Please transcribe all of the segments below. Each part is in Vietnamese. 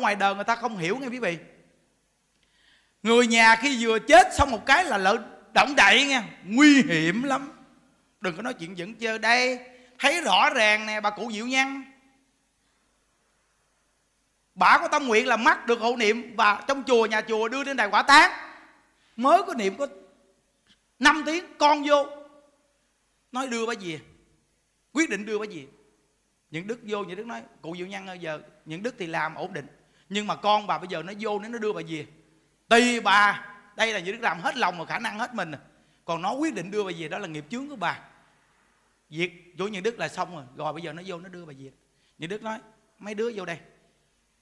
ngoài đời người ta không hiểu nghe quý vị. Người nhà khi vừa chết xong một cái là lỡ động đậy nghe, nguy hiểm lắm. Đừng có nói chuyện dẫn chơi đây, thấy rõ ràng nè, bà cụ diệu nhân. Bà có tâm nguyện là mắc được hộ niệm và trong chùa, nhà chùa đưa lên đài quả tán. Mới có niệm có 5 tiếng, con vô, nói đưa bà về, quyết định đưa bà về. Những đức vô, những đức nói, cụ diệu nhân ơi, giờ những đức thì làm ổn định nhưng mà con bà bây giờ nó vô nó đưa bà về tùy bà đây là những đức làm hết lòng và khả năng hết mình còn nó quyết định đưa bà về đó là nghiệp chướng của bà việc chỗ những đức là xong rồi rồi bây giờ nó vô nó đưa bà về những đức nói mấy đứa vô đây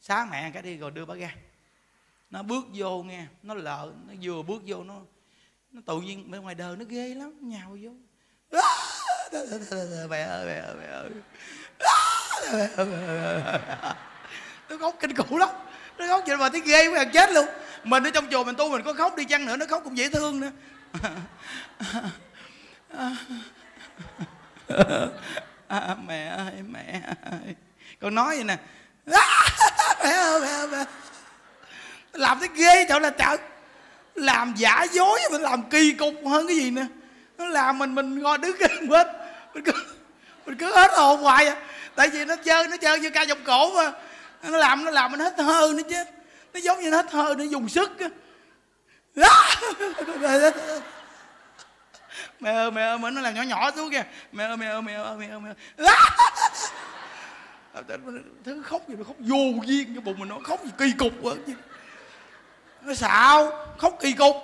xá mẹ cái đi rồi đưa bà ra nó bước vô nghe nó lợ nó vừa bước vô nó nó tự nhiên bên ngoài đời nó ghê lắm nhào vô mẹ ơi mẹ ơi mẹ ơi nó khóc kinh khủng lắm. Nó khóc vậy mà thấy ghê quá chết luôn. Mình ở trong chùa mình tu mình có khóc đi chăng nữa nó khóc cũng dễ thương nữa. À, mẹ ơi mẹ ơi. Con nói vậy nè. À, mẹ ơi mẹ ơi mẹ làm thấy ghê chỗ là trời. Làm giả dối mình làm kỳ cục hơn cái gì nữa. Nó làm mình mình ngồi đứng hết mình cứ mình cứ hết hồn hoài à. Tại vì nó chơi nó chơi như ca vòng cổ mà nó làm nó làm, nó hết hơi nữa chứ. Nó giống như nó hết hơi, nó dùng sức á. Mẹ ơi mẹ ơi nó làm nhỏ nhỏ xuống kìa. Mẹ ơi mẹ ơi mẹ ơi mẹ ơi mẹ ơi. Thứ khóc gì mà khóc vô duyên cái bụng mình nó khóc gì kỳ cục quá chứ. Nó xạo, khóc kỳ cục.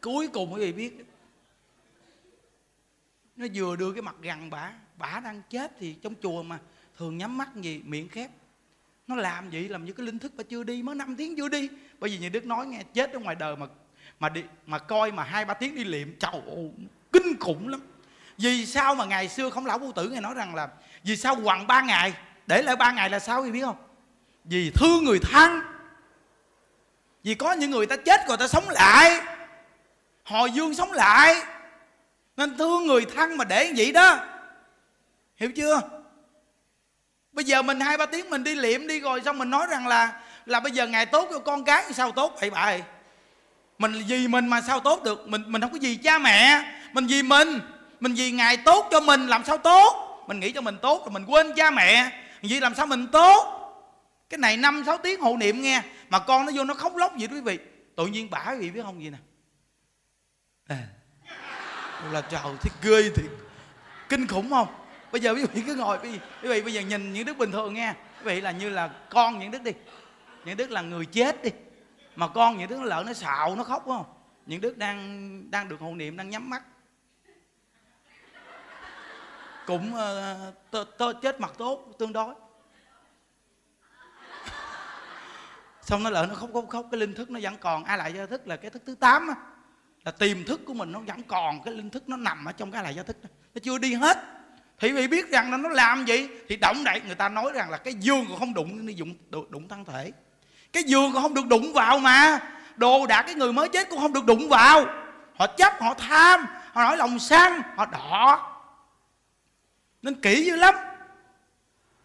Cuối cùng quý vị biết? Nó vừa đưa cái mặt gần bả. Bả đang chết thì trong chùa mà thường nhắm mắt gì miệng khép nó làm vậy làm như cái linh thức bà chưa đi, mới 5 tiếng chưa đi. Bởi vì như đức nói nghe, chết ở ngoài đời mà mà đi, mà coi mà hai, ba tiếng đi liệm chầu kinh khủng lắm. Vì sao mà ngày xưa không lão vô tử ngài nói rằng là vì sao quằn ba ngày, để lại ba ngày là sao thì biết không? Vì thương người thân. Vì có những người ta chết rồi ta sống lại. Hồi dương sống lại. Nên thương người thân mà để vậy đó. Hiểu chưa? Bây giờ mình hai ba tiếng mình đi liệm đi rồi xong mình nói rằng là là bây giờ ngày tốt cho con cái sao tốt? Vậy bà ơi mình vì mình mà sao tốt được? Mình mình không có gì cha mẹ. Mình vì mình. Mình vì ngày tốt cho mình làm sao tốt? Mình nghĩ cho mình tốt rồi mình quên cha mẹ. Vì làm sao mình tốt? Cái này năm sáu tiếng hộ niệm nghe mà con nó vô nó khóc lóc gì đó quý vị. Tự nhiên bả quý vị biết không gì nè? À, là trời thấy ghê thiệt. Kinh khủng không? Bây giờ quý vị cứ ngồi quý vị, quý vị bây giờ nhìn những đức bình thường nghe. Quý vị là như là con những đức đi. Những đức là người chết đi. Mà con những đức nó lợn nó xạo nó khóc không? Những đức đang đang được hộ niệm đang nhắm mắt. Cũng uh, tơ, tơ, chết mặt tốt tương đối. Xong nó lợn nó khóc khóc khóc cái linh thức nó vẫn còn. Ai lại gia thức là cái thức thứ tám là tiềm thức của mình nó vẫn còn cái linh thức nó nằm ở trong cái lại gia thức đó. nó chưa đi hết thì vị biết rằng là nó làm gì, thì động đậy, người ta nói rằng là cái dương còn không đụng đi đụng đụng thân thể. Cái giường còn không được đụng vào mà. Đồ đạc cái người mới chết cũng không được đụng vào. Họ chấp, họ tham, họ nói lòng sang họ đỏ. Nên kỹ dữ lắm.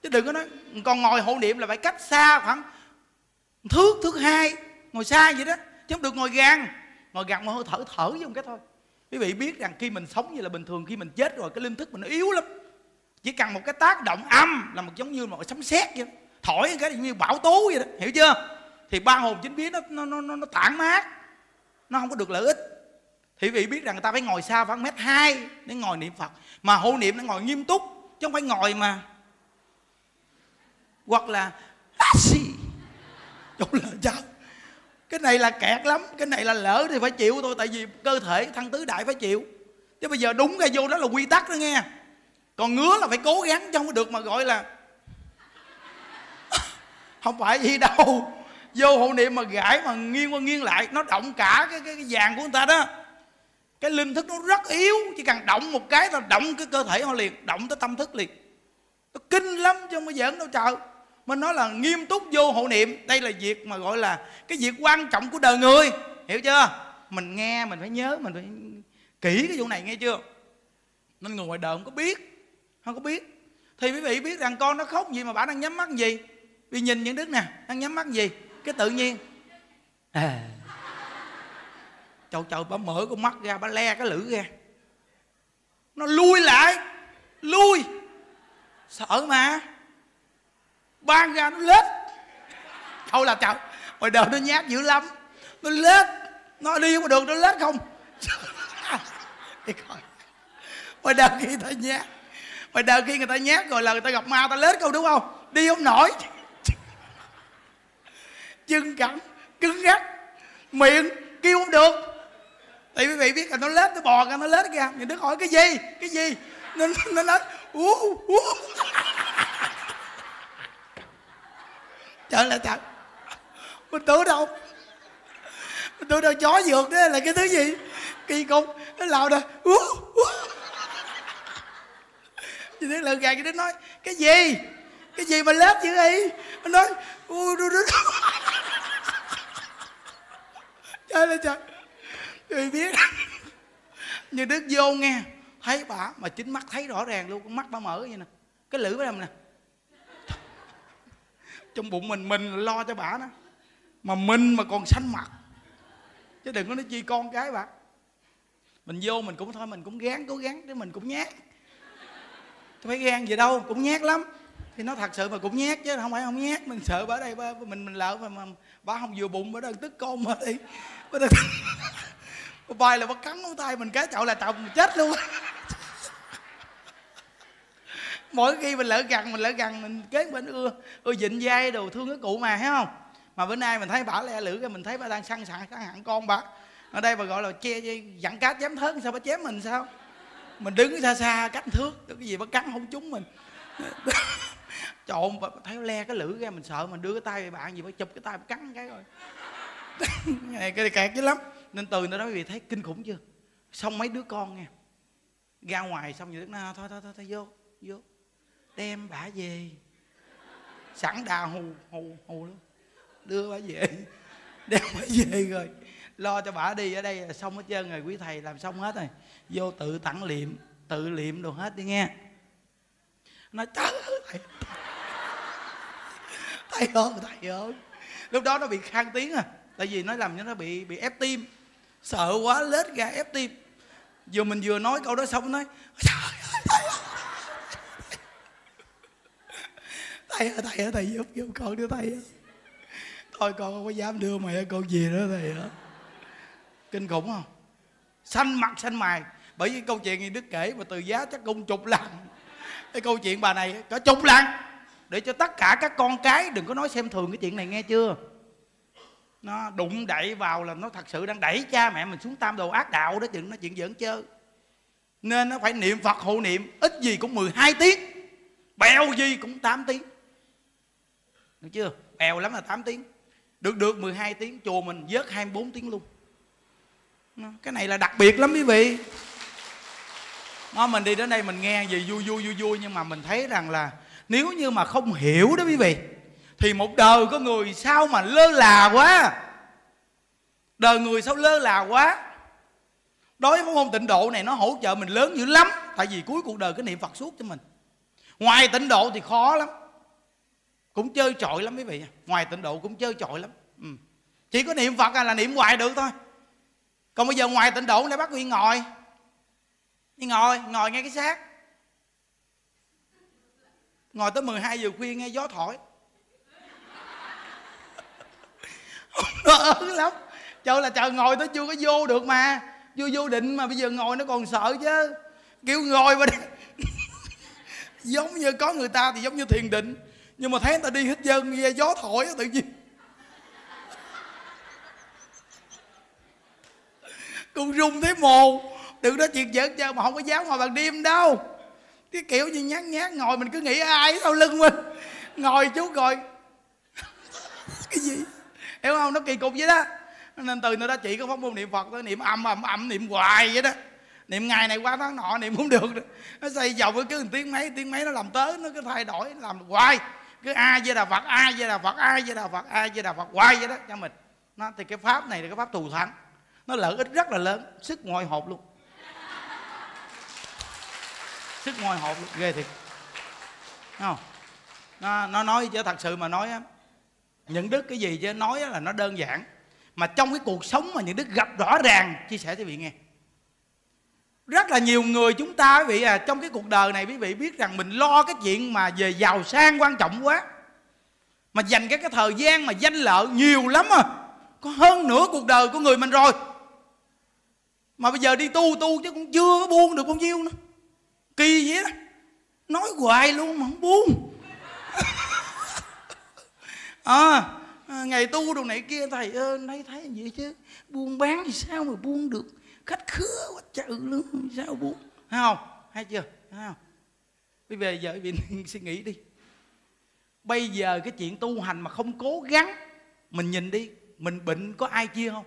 Chứ đừng có nói còn ngồi hộ niệm là phải cách xa khoảng thước thước hai, ngồi xa vậy đó, chứ không được ngồi gan ngồi gan mà hơi thở thở với một cái thôi. Quý vị biết rằng khi mình sống như là bình thường, khi mình chết rồi, cái linh thức mình nó yếu lắm chỉ cần một cái tác động âm là một giống như một sấm sét vậy thổi cái như bão tố vậy đó. Hiểu chưa? Thì ba hồn chính biến nó nó nó nó, nó tản mát. Nó không có được lợi ích. Thì vị biết rằng người ta phải ngồi xa khoảng mét hai để ngồi niệm phật. Mà hộ niệm nó ngồi nghiêm túc chứ không phải ngồi mà. Hoặc là taxi chỗ là cháu cái này là kẹt lắm cái này là lỡ thì phải chịu thôi tại vì cơ thể thân tứ đại phải chịu. Chứ bây giờ đúng cái vô đó là quy tắc đó nghe còn ngứa là phải cố gắng chứ không có được mà gọi là không phải gì đâu. Vô hộ niệm mà gãi mà nghiêng qua nghiêng lại nó động cả cái cái, cái vàng của người ta đó. Cái linh thức nó rất yếu chỉ cần động một cái là động cái cơ thể họ liền động tới tâm thức liền. Nó kinh lắm chứ không có giỡn đâu trời. Mình nói là nghiêm túc vô hộ niệm đây là việc mà gọi là cái việc quan trọng của đời người hiểu chưa? Mình nghe mình phải nhớ mình phải kỹ cái vụ này nghe chưa? Nên người ngoài đời không có biết không có biết. Thì quý vị biết rằng con nó khóc gì mà bà đang nhắm mắt gì? Vì nhìn những đứa nè, đang nhắm mắt gì? Cái tự nhiên. À. Trời trời, bà mở con mắt ra, bà le cái lưỡi ra. Nó lui lại. Lui. Sợ mà. Ban ra nó lết. Thôi là chậu hồi đời nó nhát dữ lắm. Nó lết. Nó đi không được nó lết không? Đi coi. Hồi đời khi ta nhát mà đời khi người ta nhát rồi là người ta gặp ma ta lết không đúng không? Đi không nổi. Chân cẳng cứng ngắc, miệng kêu không được. Thì quý vị biết là nó lết nó bò ra, nó lết ra. Thì đức hỏi cái gì? Cái gì? Nó nó nói, ú ú. Trời là trời. Mình tưởng đâu? Mình tưởng đâu chó dược đó là cái thứ gì? Kỳ cục. Nó lao ra, ú ú chị tuyết lần gà chị tuyết nói, cái gì? Cái gì mà lết dữ vậy? Anh nói, ui đu đu trời ơi, trời. Người biết. Như đức vô nghe, thấy bà mà chính mắt thấy rõ ràng luôn, con mắt bà mở vậy nè. Cái lưỡi bà nè. Trong bụng mình mình lo cho bà đó. Mà mình mà còn xanh mặt. Chứ đừng có nói chi con cái bà. Mình vô mình cũng thôi, mình cũng gán, cố gắng để mình cũng nhát phải gan gì đâu cũng nhát lắm. Thì nó thật sự mà cũng nhát chứ không phải không nhát. Mình sợ bà đây bà, mình mình lỡ mà, mà bà không vừa bụng bà đang tức con mà đi. Bà đang bà bay là bà cắn ngón tay mình cái chậu là chồng mình chết luôn. Mỗi khi mình lỡ gần mình lỡ gần mình kế bên ưa ưa dịnh dây đồ thương cái cụ mà thấy không? Mà bữa nay mình thấy bà le lử cái mình thấy bà đang săn sẵn sẵn hẳn con bà ở đây bà gọi là che dặn cá chém thớt sao bà chém mình sao? Mình đứng xa xa cách thước cái gì bắt cắn không trúng mình. Trộn thấy le cái lưỡi ra mình sợ mình đưa cái tay về bạn gì mà chụp cái tay cắn cái rồi. Này cái này kẹt dữ lắm. Nên từ nó nói vì thấy kinh khủng chưa? Xong mấy đứa con nghe ra ngoài xong rồi nó thôi thôi thôi, thôi vô vô. Đem bả về. Sẵn đà hù hù hù luôn đưa bả về. Đem bả về rồi. Lo cho bả đi ở đây là xong hết trơn rồi. Quý thầy làm xong hết rồi vô tự tặng liệm, tự liệm đồ hết đi nghe. Nó trời ơi, thầy thầy ơi thầy ơi. Lúc đó nó bị khang tiếng à tại vì nó làm cho nó bị bị ép tim. Sợ quá, lết ra ép tim. Vừa mình vừa nói câu đó xong, nó nói, trời ơi, thầy ơi thầy ơi thầy ơi, thầy giúp giúp con đứa thầy ơi thôi, con không có dám đưa mày con gì đó thầy ơi. Kinh khủng không? Xanh mặt, xanh mày bởi vì câu chuyện gì đức kể mà từ giá chắc cũng chục lần. Cái câu chuyện bà này có chục lần. Để cho tất cả các con cái đừng có nói xem thường cái chuyện này nghe chưa? Nó đụng đẩy vào là nó thật sự đang đẩy cha mẹ mình xuống tam đồ ác đạo đó chừng nó chuyện giỡn chơi. Nên nó phải niệm phật hộ niệm, ít gì cũng 12 tiếng, bèo gì cũng 8 tiếng. Được chưa? Bèo lắm là 8 tiếng. Được được 12 tiếng, chùa mình vớt 24 tiếng luôn. Cái này là đặc biệt lắm quý vị nó mình đi đến đây mình nghe gì vui vui vui vui, nhưng mà mình thấy rằng là nếu như mà không hiểu đó quý vị, thì một đời có người sao mà lơ là quá. Đời người sao lơ là quá. Đối với môn tịnh độ này, nó hỗ trợ mình lớn dữ lắm. Tại vì cuối cuộc đời cái niệm phật suốt cho mình. Ngoài tịnh độ thì khó lắm. Cũng chơi trội lắm quý vị. Ngoài tịnh độ cũng chơi trội lắm. Ừ. chỉ có niệm phật à là niệm hoài được thôi. Còn bây giờ ngoài tịnh độ lại bắt nguyên ngồi đi ngồi ngồi ngay cái xác. Ngồi tới 12 giờ khuya nghe gió thổi. Nó ớn lắm. Trời là trời, ngồi tới chưa có vô được mà. Chưa vô định mà bây giờ ngồi nó còn sợ chứ. Kêu ngồi mà giống như có người ta thì giống như thiền định. Nhưng mà thấy người ta đi hết dân, nghe gió thổi tự nhiên. Cũng rung thấy mồ đừng nói chuyện giỡn chơi mà không có dám ngồi bằng đêm đâu. Cái kiểu như nhát nhát, ngồi mình cứ nghĩ ai sau lưng mình. Ngồi chú rồi cái gì? Hiểu không? Nó kỳ cục vậy đó. Nên từ nơi đó chị có pháp môn niệm phật đó niệm âm âm âm, niệm hoài vậy đó. Niệm ngày này qua tháng nọ, niệm cũng được. Nó xây dòng cứ tiếng mấy tiếng mấy nó làm tới, nó cứ thay đổi, làm hoài. Cứ a với đà phật, a với đà phật, a với đà phật, a với đà phật, hoài vậy đó, cho mình. Nó, thì cái pháp này là cái pháp thù thắng. Nó lợi ích rất là lớn, sức ngoại hộp luôn sức ngoài hộp ghê thiệt. Không? Nó nó nói chứ thật sự mà nói á, những đức cái gì chứ nói là nó đơn giản. Mà trong cái cuộc sống mà những đức gặp rõ ràng, chia sẻ cho vị nghe. Rất là nhiều người chúng ta quý vị à trong cái cuộc đời này quý vị biết rằng mình lo cái chuyện mà về giàu sang quan trọng quá. Mà dành cái cái thời gian mà danh lợi nhiều lắm à. Có hơn nửa cuộc đời của người mình rồi. Mà bây giờ đi tu tu chứ cũng chưa buông được bao nhiêu nữa kỳ vậy đó. Nói hoài luôn mà không buông. À, ngày tu đồ này kia thầy ơi thấy thấy gì chứ. Buôn bán thì sao mà buông được? Khách khứa quá trời luôn sao buông? Thấy không? Hay chưa? Thấy không? Bây giờ giờ quý vị suy nghĩ đi. Bây giờ cái chuyện tu hành mà không cố gắng mình nhìn đi mình bệnh có ai chia không?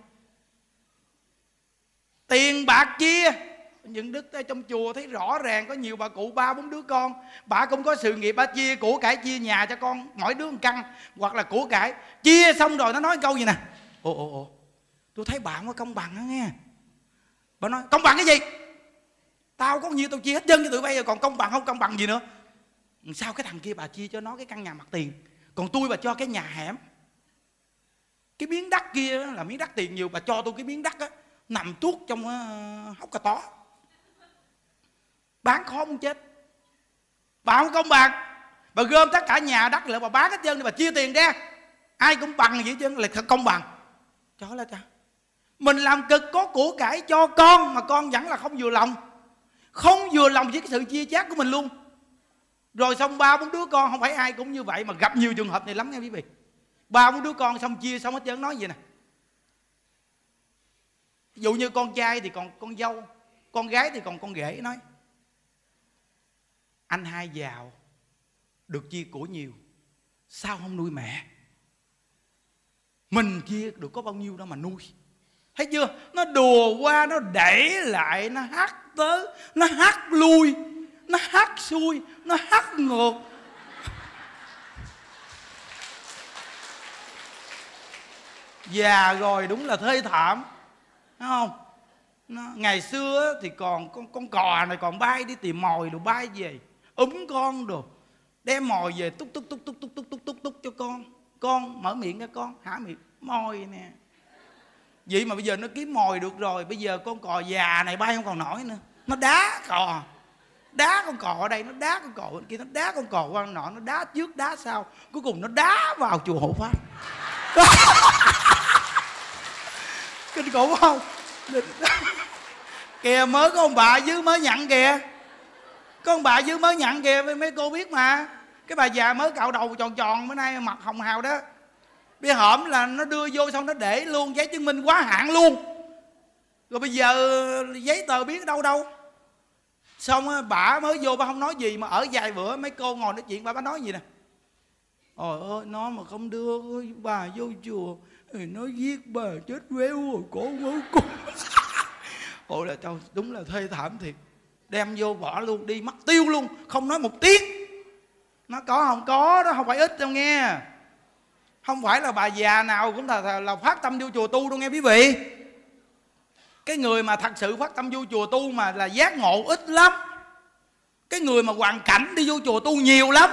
Tiền bạc chia những đức ở trong chùa thấy rõ ràng có nhiều bà cụ, ba, bốn đứa con. Bà cũng có sự nghiệp, bà chia của cải, chia nhà cho con, mỗi đứa một căn. Hoặc là của cải. Chia xong rồi nó nói câu gì nè? Ồ ồ ồ. Tôi thấy bà không có công bằng đó nghe. Bà nói, công bằng cái gì? Tao có nhiều, tao chia hết chân cho tụi bây giờ còn công bằng không? Công bằng gì nữa? Sao cái thằng kia bà chia cho nó cái căn nhà mặt tiền? Còn tôi bà cho cái nhà hẻm. Cái miếng đất kia là miếng đất tiền nhiều, bà cho tôi cái miếng đất á, nằm tuốt trong ờ, hốc cà tó bán khó muốn chết. Bà không công bằng. Bà gom tất cả nhà đất lại, bà bán hết trơn đi, bà chia tiền ra. Ai cũng bằng vậy chứ là công bằng. Chó là cha mình làm cực có của cải cho con mà con vẫn là không vừa lòng. Không vừa lòng với cái sự chia chác của mình luôn. Rồi xong ba bốn đứa con, không phải ai cũng như vậy mà gặp nhiều trường hợp này lắm nha quý vị. Ba bốn đứa con xong chia xong hết trơn, nói gì nè. Ví dụ như con trai thì còn con dâu, con gái thì còn con rể, nói anh hai giàu được chia của nhiều. Sao không nuôi mẹ? Mình chia được có bao nhiêu đâu mà nuôi. Thấy chưa? Nó đùa qua nó đẩy lại nó hắt tới nó hắt lui nó hắt xuôi nó hắt ngược. Già rồi đúng là thê thảm Thấy không? Nó, ngày xưa thì còn con con cò này còn bay đi tìm mồi đồ bay về úm con đồ. Đem mồi về túc túc túc túc túc túc túc túc túc cho con. Con, mở miệng ra con. Hả miệng? Mồi nè. Vậy mà bây giờ nó kiếm mồi được rồi. Bây giờ con cò già này bay không còn nổi nữa. Nó đá cò. Đá con cò ở đây, nó đá con cò bên kia, nó đá con cò qua nọ, nó đá trước, đá sau. Cuối cùng nó đá vào chùa hộ pháp. Kinh khủng không? Kìa, mới có ông bà dưới mới nhận kìa con bà dưới mới nhận kìa, mấy cô biết mà. Cái bà già mới cạo đầu tròn tròn, bữa nay mặt hồng hào đó. Bị hổm là nó đưa vô xong nó để luôn, giấy chứng minh quá hạn luôn. Rồi bây giờ giấy tờ biết đâu đâu. Xong bà mới vô, bà không nói gì, mà ở vài bữa mấy cô ngồi nói chuyện, bà bà nói gì nè? Ôi ơi, nó mà không đưa bà vô chùa thì nó giết bà chết réo rồi, cổ mới cung ôi là trời đúng là thê thảm thiệt đem vô bỏ luôn đi mất tiêu luôn không nói một tiếng. Nó có không? Có đó không phải ít đâu nghe. Không phải là bà già nào cũng là, là, phát tâm vô chùa tu đâu nghe quý vị. Cái người mà thật sự phát tâm vô chùa tu mà là giác ngộ ít lắm. Cái người mà hoàn cảnh đi vô chùa tu nhiều lắm.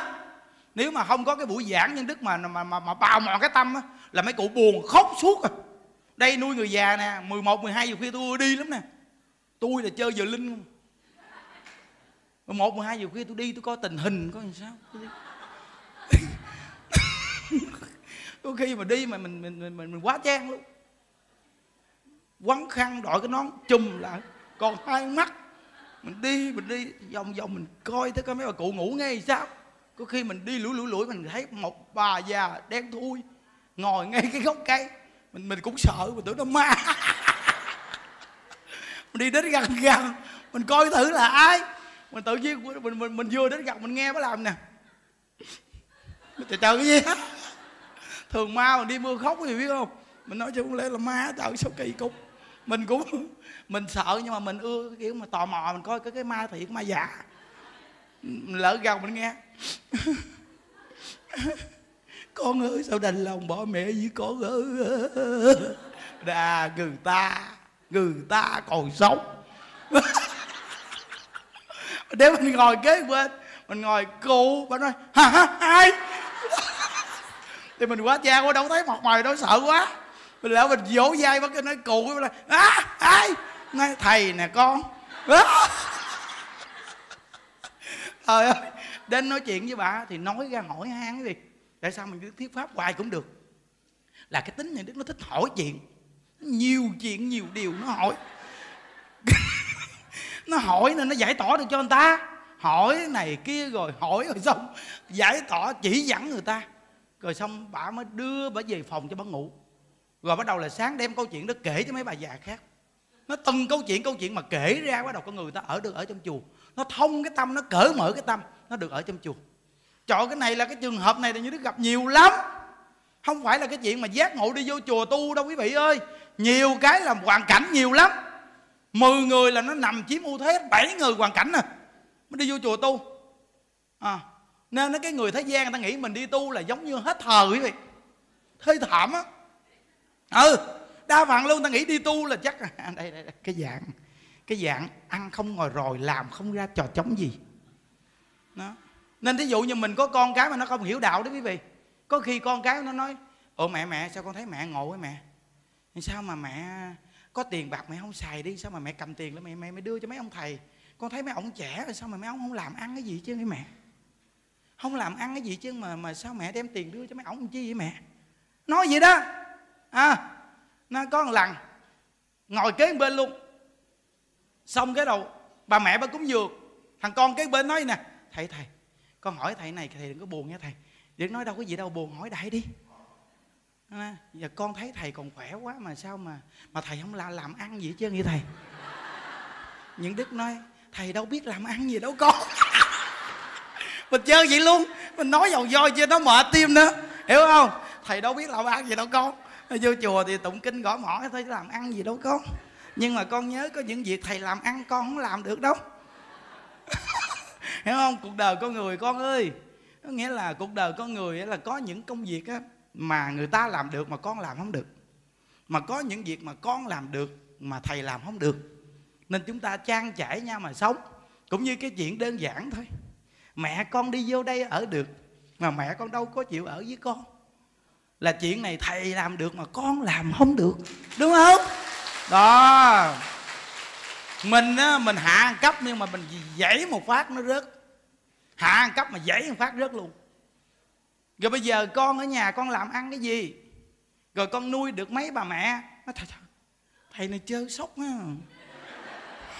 Nếu mà không có cái buổi giảng nhân đức mà mà mà, mà bào mòn cái tâm á là mấy cụ buồn khóc suốt à. Đây nuôi người già nè 11, 12 giờ khuya tôi đi lắm nè. Tôi là chơi giờ linh mà một mười hai giờ khuya tôi đi tôi coi tình hình coi làm sao. Tôi đi. khi mà đi mà mình mình mình mình, mình quá trang luôn. Quấn khăn đội cái nón chùm lại. Còn hai mắt. Mình đi mình đi vòng vòng mình coi thấy coi mấy bà cụ ngủ ngay sao. Có khi mình đi lủi lủi lủi mình thấy một bà già đen thui ngồi ngay cái gốc cây. Mình mình cũng sợ mình tưởng nó ma. Mình đi đến gần gần mình coi thử là ai mình tự nhiên mình mình mình vừa đến gặp mình nghe mới làm nè. Trời trời, cái gì? Á thường ma mình đi mưa khóc thì biết không? Mình nói chứ không lẽ là ma trời sao kỳ cục. Mình cũng, mình sợ nhưng mà mình ưa kiểu mà tò mò, mình coi cái cái ma thiệt ma giả mình lỡ gần mình nghe. Con ơi sao đành lòng bỏ mẹ với con ơi đà, người ta người ta còn sống để mình ngồi kế bên. Mình ngồi cụ bà nói hả ai? Thì mình quá cha quá, đâu thấy mặt mày, đâu sợ quá. Mình lỡ mình vỗ vai bắt cái nói cụ là á ai? Nói, thầy nè, con. Trời ơi, đến nói chuyện với bà thì nói ra hỏi han cái gì? Tại sao mình cứ thuyết pháp hoài cũng được? Là cái tính này, đức nó thích hỏi chuyện. Nhiều chuyện, nhiều điều nó hỏi nó hỏi nên nó giải tỏa được cho người ta. Hỏi này kia rồi hỏi rồi xong. Giải tỏa, chỉ dẫn người ta. Rồi xong bà mới đưa bà về phòng cho bà ngủ. Rồi bắt đầu là sáng đem câu chuyện đó kể cho mấy bà già khác. Nó từng câu chuyện câu chuyện mà kể ra bắt đầu con người ta ở được ở trong chùa. Nó thông cái tâm, nó cởi mở cái tâm, nó được ở trong chùa. Chọn cái này là cái trường hợp này là như đức gặp nhiều lắm. Không phải là cái chuyện mà giác ngộ đi vô chùa tu đâu quý vị ơi. Nhiều cái là hoàn cảnh nhiều lắm mười người là nó nằm chiếm ưu thế bảy người hoàn cảnh nè mới đi vô chùa tu. À, nên nó cái người thế gian người ta nghĩ mình đi tu là giống như hết thời quý vị. Hơi thảm á. Ừ đa phần luôn ta nghĩ đi tu là chắc là đây, đây, đây cái dạng cái dạng ăn không ngồi rồi làm không ra trò chống gì. Đó. Nên thí dụ như mình có con cái mà nó không hiểu đạo đó quý vị có khi con cái nó nói ồ mẹ mẹ sao con thấy mẹ ngộ với mẹ? Sao mà mẹ có tiền bạc mẹ không xài đi, sao mà mẹ cầm tiền lên? Mẹ mẹ mẹ đưa cho mấy ông thầy. Con thấy mấy ông trẻ rồi, sao mà mấy ông không làm ăn cái gì chứ mẹ? Không làm ăn cái gì chứ mà mà sao mẹ đem tiền đưa cho mấy ông chi vậy mẹ? Nói vậy đó. À nó có một lần, ngồi kế bên luôn. Xong cái đầu, bà mẹ bà cúng dường. Thằng con kế bên nói nè, thầy thầy, con hỏi thầy này, thầy đừng có buồn nha thầy. Đừng nói đâu có gì đâu, buồn hỏi đại đi à, giờ con thấy thầy còn khỏe quá mà sao mà mà thầy không la làm ăn gì hết trơn vậy thầy? Những đức nói thầy đâu biết làm ăn gì đâu con. Mình chơi vậy luôn. Mình nói dầu doi chơi nó mệt tim nữa. Hiểu không? Thầy đâu biết làm ăn gì đâu con. Vô chùa thì tụng kinh gõ mỏ thôi làm ăn gì đâu con? Nhưng mà con nhớ có những việc thầy làm ăn con không làm được đâu. Hiểu không? Cuộc đời con người con ơi. Có nghĩa là cuộc đời con người là có những công việc á mà người ta làm được mà con làm không được. Mà có những việc mà con làm được mà thầy làm không được. Nên chúng ta trang trải nhau mà sống. Cũng như cái chuyện đơn giản thôi. Mẹ con đi vô đây ở được, mà mẹ con đâu có chịu ở với con. Là chuyện này thầy làm được mà con làm không được. Đúng không? Đó. Mình á, mình hạ cấp nhưng mà mình dãy một phát nó rớt. Hạ cấp mà dãy một phát rớt luôn rồi bây giờ con ở nhà con làm ăn cái gì? Rồi con nuôi được mấy bà mẹ? Nó thầy, thầy này chơi sốc á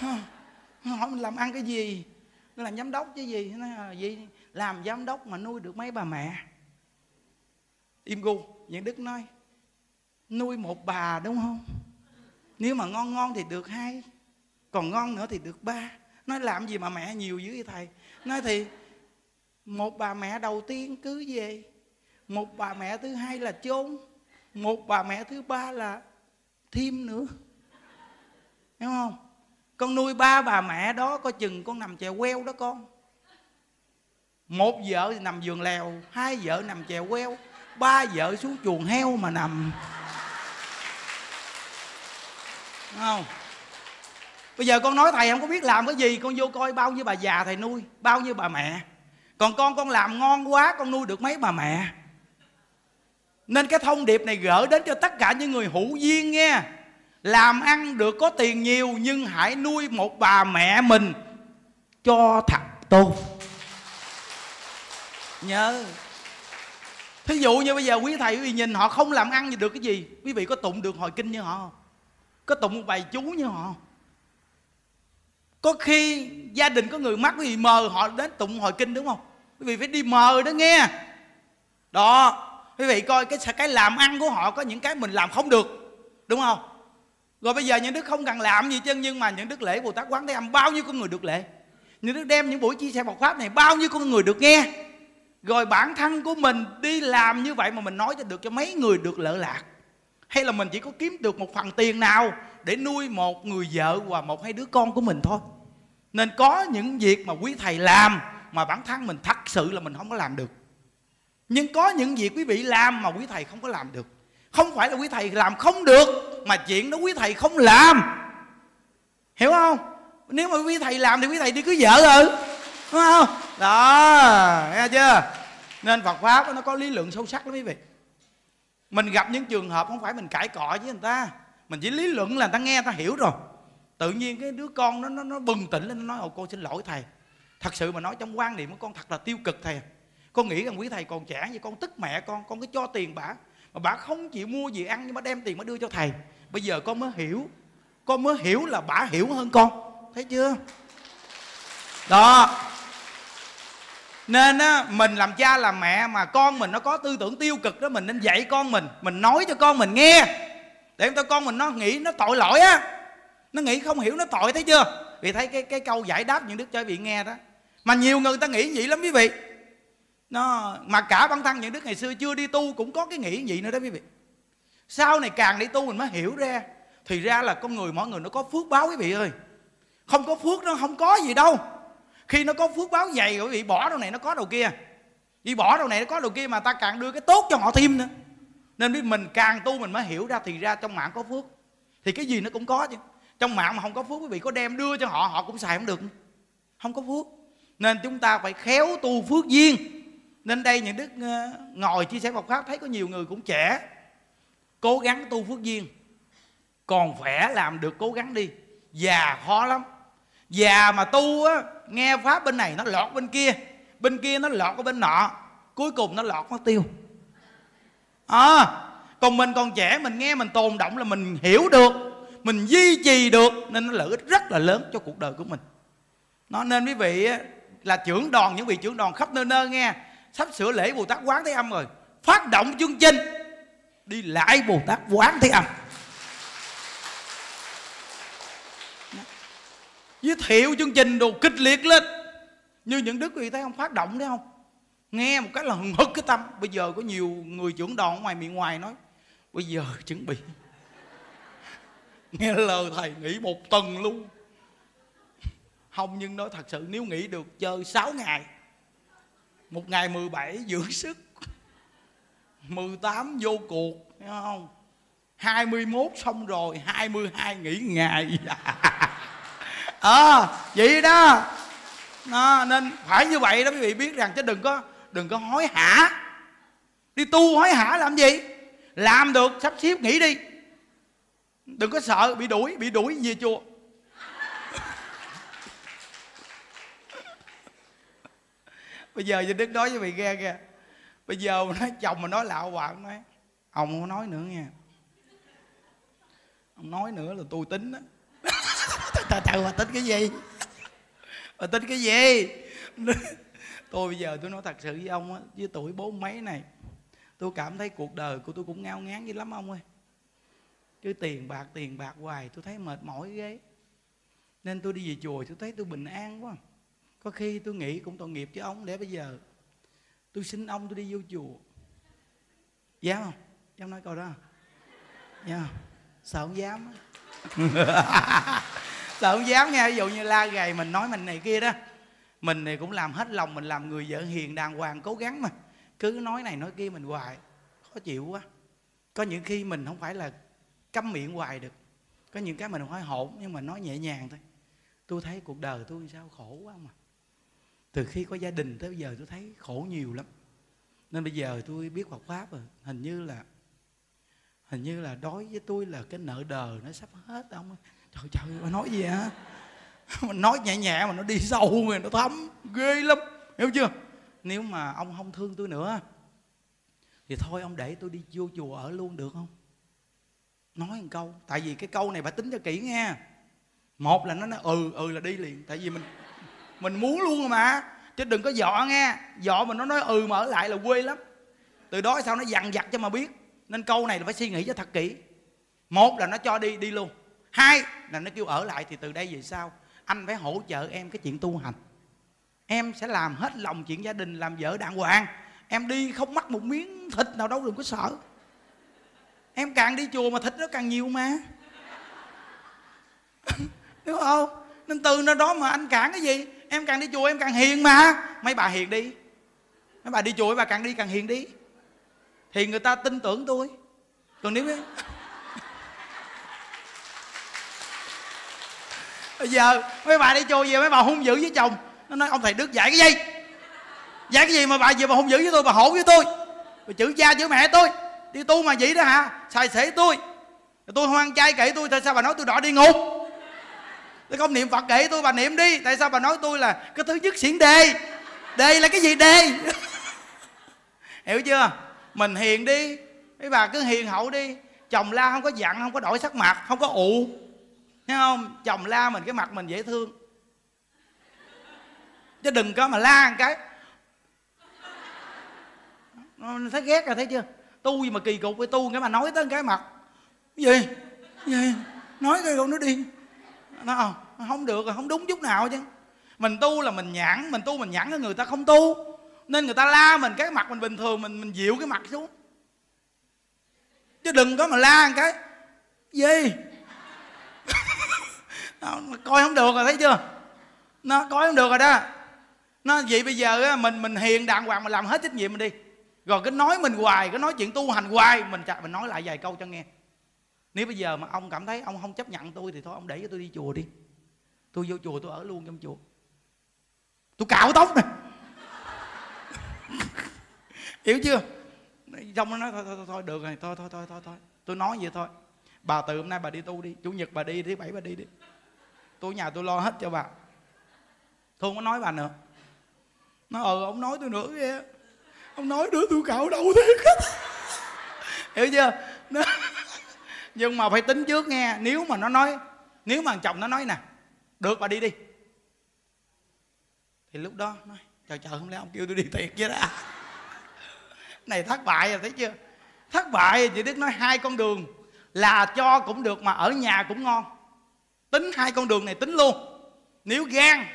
à. hỏi mình làm ăn cái gì? Nó làm giám đốc chứ gì? Nó nói, ờ, gì làm giám đốc mà nuôi được mấy bà mẹ. Im gu những đức nói nuôi một bà đúng không? Nếu mà ngon ngon thì được hai còn ngon nữa thì được ba. Nói làm gì mà mẹ nhiều dữ vậy thầy? Nói thì một bà mẹ đầu tiên cứ về một bà mẹ thứ hai là chôn, một bà mẹ thứ ba là thêm nữa. Hiểu không? Con nuôi ba bà mẹ đó có chừng con nằm chèo queo đó con. Một vợ thì nằm giường lèo, hai vợ nằm chèo queo, ba vợ xuống chuồng heo mà nằm. Đúng không? Bây giờ con nói thầy không có biết làm cái gì, con vô coi bao nhiêu bà già thầy nuôi, bao nhiêu bà mẹ. Còn con con làm ngon quá, con nuôi được mấy bà mẹ nên cái thông điệp này gỡ đến cho tất cả những người hữu duyên nghe. Làm ăn được có tiền nhiều, nhưng hãy nuôi một bà mẹ mình cho thật tốt. Nhớ. Thí dụ như bây giờ quý thầy quý vị nhìn họ không làm ăn gì được cái gì. Quý vị có tụng được hồi kinh như họ không? Có tụng một bài chú như họ có khi gia đình có người mắc quý vị mờ họ đến tụng hồi kinh đúng không? Quý vị phải đi mờ đó nghe. Đó quý vị coi cái cái làm ăn của họ có những cái mình làm không được, đúng không? Rồi bây giờ những đức không cần làm gì chứ nhưng mà những đức lễ bồ tát quán thế âm, bao nhiêu con người được lễ? Những đức đem những buổi chia sẻ Phật pháp này, bao nhiêu con người được nghe? Rồi bản thân của mình đi làm như vậy mà mình nói cho được cho mấy người được lợi lạc. Hay là mình chỉ có kiếm được một phần tiền nào để nuôi một người vợ và một hai đứa con của mình thôi? Nên có những việc mà quý thầy làm mà bản thân mình thật sự là mình không có làm được nhưng có những việc quý vị làm mà quý thầy không có làm được. Không phải là quý thầy làm không được mà chuyện đó quý thầy không làm. Hiểu không? Nếu mà quý thầy làm thì quý thầy đi cưới vợ rồi. Đúng không? Đó nghe chưa? Nên Phật pháp nó có lý luận sâu sắc lắm quý vị. Mình gặp những trường hợp không phải mình cãi cọ với người ta. Mình chỉ lý luận là người ta nghe người ta hiểu rồi. Tự nhiên cái đứa con nó nó, nó bừng tỉnh lên nó nói ồ con xin lỗi thầy. Thật sự mà nói trong quan niệm của con thật là tiêu cực thầy à con nghĩ rằng quý thầy còn trẻ vậy con tức mẹ con con cứ cho tiền bà mà bà không chịu mua gì ăn, nhưng mà đem tiền mà đưa cho thầy. Bây giờ con mới hiểu, con mới hiểu là bà hiểu hơn con. Thấy chưa? Đó. Nên á, mình làm cha làm mẹ mà con mình nó có tư tưởng tiêu cực đó, mình nên dạy con mình mình nói cho con mình nghe. Để cho con mình nó nghĩ nó tội lỗi á. Nó nghĩ không hiểu nó tội, thấy chưa? Vì thấy cái cái câu giải đáp những đức cho bị nghe đó. Mà nhiều người ta nghĩ vậy lắm quý vị nó, mà cả bản thân những đức ngày xưa chưa đi tu cũng có cái nghĩ vậy nữa đó quý vị. Sau này càng đi tu mình mới hiểu ra, thì ra là con người mỗi người nó có phước báo quý vị ơi. Không có phước nó không có gì đâu. Khi nó có phước báo dày rồi quý vị bỏ đâu này nó có đầu kia. Vì bỏ đầu này nó có đầu kia mà ta càng đưa cái tốt cho họ thêm nữa. Nên mình càng tu mình mới hiểu ra, thì ra trong mạng có phước. Thì cái gì nó cũng có chứ. Trong mạng mà không có phước quý vị có đem đưa cho họ họ cũng xài không được không có phước. Nên chúng ta phải khéo tu phước duyên nên đây những đức ờ, ngồi chia sẻ Phật pháp thấy có nhiều người cũng trẻ cố gắng tu phước duyên còn khỏe làm được cố gắng đi. Già khó lắm. Già mà tu á nghe pháp bên này nó lọt bên kia bên kia nó lọt ở bên nọ cuối cùng nó lọt mất tiêu. À, còn mình còn trẻ mình nghe mình tồn động là mình hiểu được mình duy trì được nên nó lợi ích rất là lớn cho cuộc đời của mình. Nó nên quý vị là trưởng đoàn những vị trưởng đoàn khắp nơi nơi nghe sắp sửa lễ bồ tát quán thế âm rồi. Phát động chương trình. Đi lại bồ tát quán thế âm. Giới thiệu chương trình đồ kịch liệt lên. Như những đức quý thấy không phát động đấy không? Nghe một cái là hừng hực cái tâm. Bây giờ có nhiều người trưởng đoàn ngoài miệng ngoài nói, bây giờ chuẩn bị. Nghe lời thầy nghỉ một tuần luôn. Không nhưng nói thật sự, nếu nghỉ được chơi 6 ngày một ngày 17 dưỡng sức 18 vô cuộc hiểu không? 21 xong rồi 22 nghỉ ngày. À, vậy đó. À, nên phải như vậy đó quý vị biết rằng chứ đừng có đừng có hối hả. Đi tu hối hả làm gì? Làm được sắp xếp nghỉ đi. Đừng có sợ bị đuổi bị đuổi về chùa. Bây giờ giờ đức nói với vị ghe kìa. Bây giờ mà nói chồng mà nói lạo bạn nói ông không nói nữa nha ông nói nữa là tôi tính á. Từ từ mà tính cái gì? Mà tính cái gì? Tôi bây giờ tôi nói thật sự với ông á với tuổi bốn mấy này tôi cảm thấy cuộc đời của tôi cũng ngao ngán như lắm ông ơi. Chứ tiền bạc tiền bạc hoài tôi thấy mệt mỏi ghê. Nên tôi đi về chùa tôi thấy tôi bình an quá có khi tôi nghĩ cũng tội nghiệp chứ ông, để bây giờ tôi xin ông tôi đi vô chùa. Dám không? Dám nói câu đó dám không? Sợ không dám sợ không dám nha, ví dụ như la gầy mình nói mình này kia đó. Mình thì cũng làm hết lòng, mình làm người vợ hiền đàng hoàng, cố gắng mà. Cứ nói này nói kia mình hoài, khó chịu quá. Có những khi mình không phải là câm miệng hoài được. Có những cái mình không phải hổn, nhưng mà nói nhẹ nhàng thôi. Tôi thấy cuộc đời tôi sao khổ quá mà từ khi có gia đình tới bây giờ tôi thấy khổ nhiều lắm. Nên bây giờ tôi biết Phật pháp rồi, hình như là, hình như là đối với tôi là cái nợ đời nó sắp hết ông trời trời mà nói gì hả? Mình nói nhẹ nhẹ mà nó đi sâu rồi nó thấm, ghê lắm, hiểu chưa? Nếu mà ông không thương tôi nữa, thì thôi ông để tôi đi vô chùa ở luôn được không? Nói một câu, tại vì cái câu này phải tính cho kỹ nghe. Một là nó nói ừ ừ là đi liền, tại vì mình mình muốn luôn rồi mà. Chứ đừng có dọ nghe. Dọ mà nó nói ừ mà ở lại là quê lắm. Từ đó sao nó dằn vặt cho mà biết. Nên câu này là phải suy nghĩ cho thật kỹ. Một là nó cho đi đi luôn. Hai là nó kêu ở lại thì từ đây về sau, anh phải hỗ trợ em cái chuyện tu hành. Em sẽ làm hết lòng chuyện gia đình, làm vợ đàng hoàng. Em đi không mắc một miếng thịt nào đâu, đừng có sợ. Em càng đi chùa mà thịt nó càng nhiều mà. Đúng không? Nên từ nơi đó mà anh cản cái gì? Em càng đi chùa em càng hiền mà. Mấy bà hiền đi. Mấy bà đi chùa mấy bà càng đi càng hiền đi. Thì người ta tin tưởng tôi. Còn nếu bây giờ, mấy bà đi chùa về mấy bà hung dữ với chồng. Nó nói, ông thầy đức dạy cái gì? Dạy cái gì mà bà về bà hung dữ với tôi, bà hổ với tôi? Bà chửi cha chửi mẹ tôi. Đi tu mà vậy đó hả? Xài xể tôi. Tôi không ăn chay tôi tại sao bà nói tôi đọa đi ngục? Tôi không niệm phật kệ tôi bà niệm đi. Tại sao bà nói tôi là cái thứ nhất xiển đề đề là cái gì đề hiểu chưa? Mình hiền đi. Mấy bà cứ hiền hậu đi. Chồng la không có giận, không có đổi sắc mặt, không có ụ. Thấy không? Chồng la mình, cái mặt mình dễ thương. Chứ đừng có mà la một cái. Thấy ghét rồi, thấy chưa? Tu gì mà kỳ cục với tu cái mà nói tới cái mặt. Cái gì? Cái gì? Nói cái con nó đi nó ờ, không không được rồi, không đúng chút nào chứ. Mình tu là mình nhãn, mình tu mình nhãn người ta không tu. Nên người ta la mình cái mặt mình bình thường, mình mình dịu cái mặt xuống. Chứ đừng có mà la một cái, gì? Coi không được rồi, thấy chưa? Nó coi không được rồi đó. Nó, vậy bây giờ mình mình hiền đàng hoàng, mình làm hết trách nhiệm mình đi. Rồi cứ nói mình hoài, cứ nói chuyện tu hành hoài, mình mình nói lại vài câu cho nghe nếu bây giờ mà ông cảm thấy ông không chấp nhận tôi thì thôi ông để cho tôi đi chùa đi. Tôi vô chùa tôi ở luôn trong chùa. Tôi cạo tóc nè. Hiểu chưa? Xong nó nói thôi, thôi thôi thôi được rồi thôi thôi thôi thôi thôi. Tôi nói vậy thôi. Bà từ hôm nay bà đi tu đi chủ nhật bà đi thứ bảy bà đi đi. Tôi nhà tôi lo hết cho bà. Tôi không có nói bà nữa. Nó ờ ông nói tôi nữa kìa. Ông nói nữa tôi cạo đầu thiệt hiểu chưa? Nó, nhưng mà phải tính trước nghe nếu mà nó nói nếu mà chồng nó nói nè được bà đi đi. Thì lúc đó nói chờ chờ không lẽ ông kêu tôi đi thiệt chứ đó. Này thất bại rồi thấy chưa? Thất bại chị đức nói hai con đường là cho cũng được mà ở nhà cũng ngon. Tính hai con đường này tính luôn. Nếu gan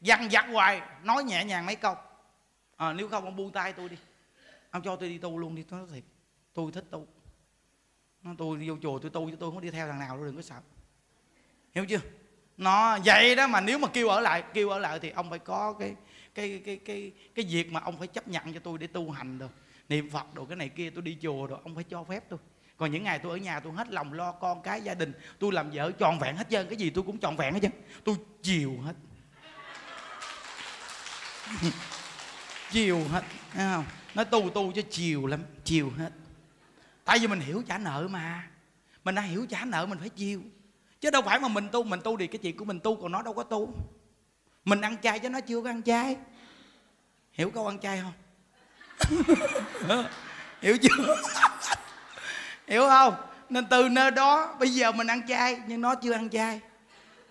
dằn vặt hoài nói nhẹ nhàng mấy câu. À, nếu không ông buông tay tôi đi ông cho tôi đi tu luôn đi tôi nói thiệt tôi thích tu nó tôi đi vô chùa tôi tu chứ tôi không đi theo thằng nào đâu, đừng có sợ. Hiểu chưa? Nó, vậy đó mà nếu mà kêu ở lại, kêu ở lại thì ông phải có cái cái cái cái cái việc mà ông phải chấp nhận cho tôi để tu hành được niệm phật đồ, cái này kia, tôi đi chùa rồi ông phải cho phép tôi. Còn những ngày tôi ở nhà tôi hết lòng lo con cái gia đình, tôi làm vợ tròn vẹn hết trơn, cái gì tôi cũng tròn vẹn hết trơn, tôi chiều hết. Chiều hết, thấy không? Nói tu tu cho chiều lắm, chiều hết tại vì mình hiểu trả nợ mà. Mình đã hiểu trả nợ mình phải chiều chứ đâu phải mà mình tu mình tu thì cái chuyện của mình tu còn nó đâu có tu. Mình ăn chay chứ nó chưa có ăn chay. Hiểu câu ăn chay không? Hiểu chưa? Hiểu không? Nên từ nơi đó bây giờ mình ăn chay nhưng nó chưa ăn chay.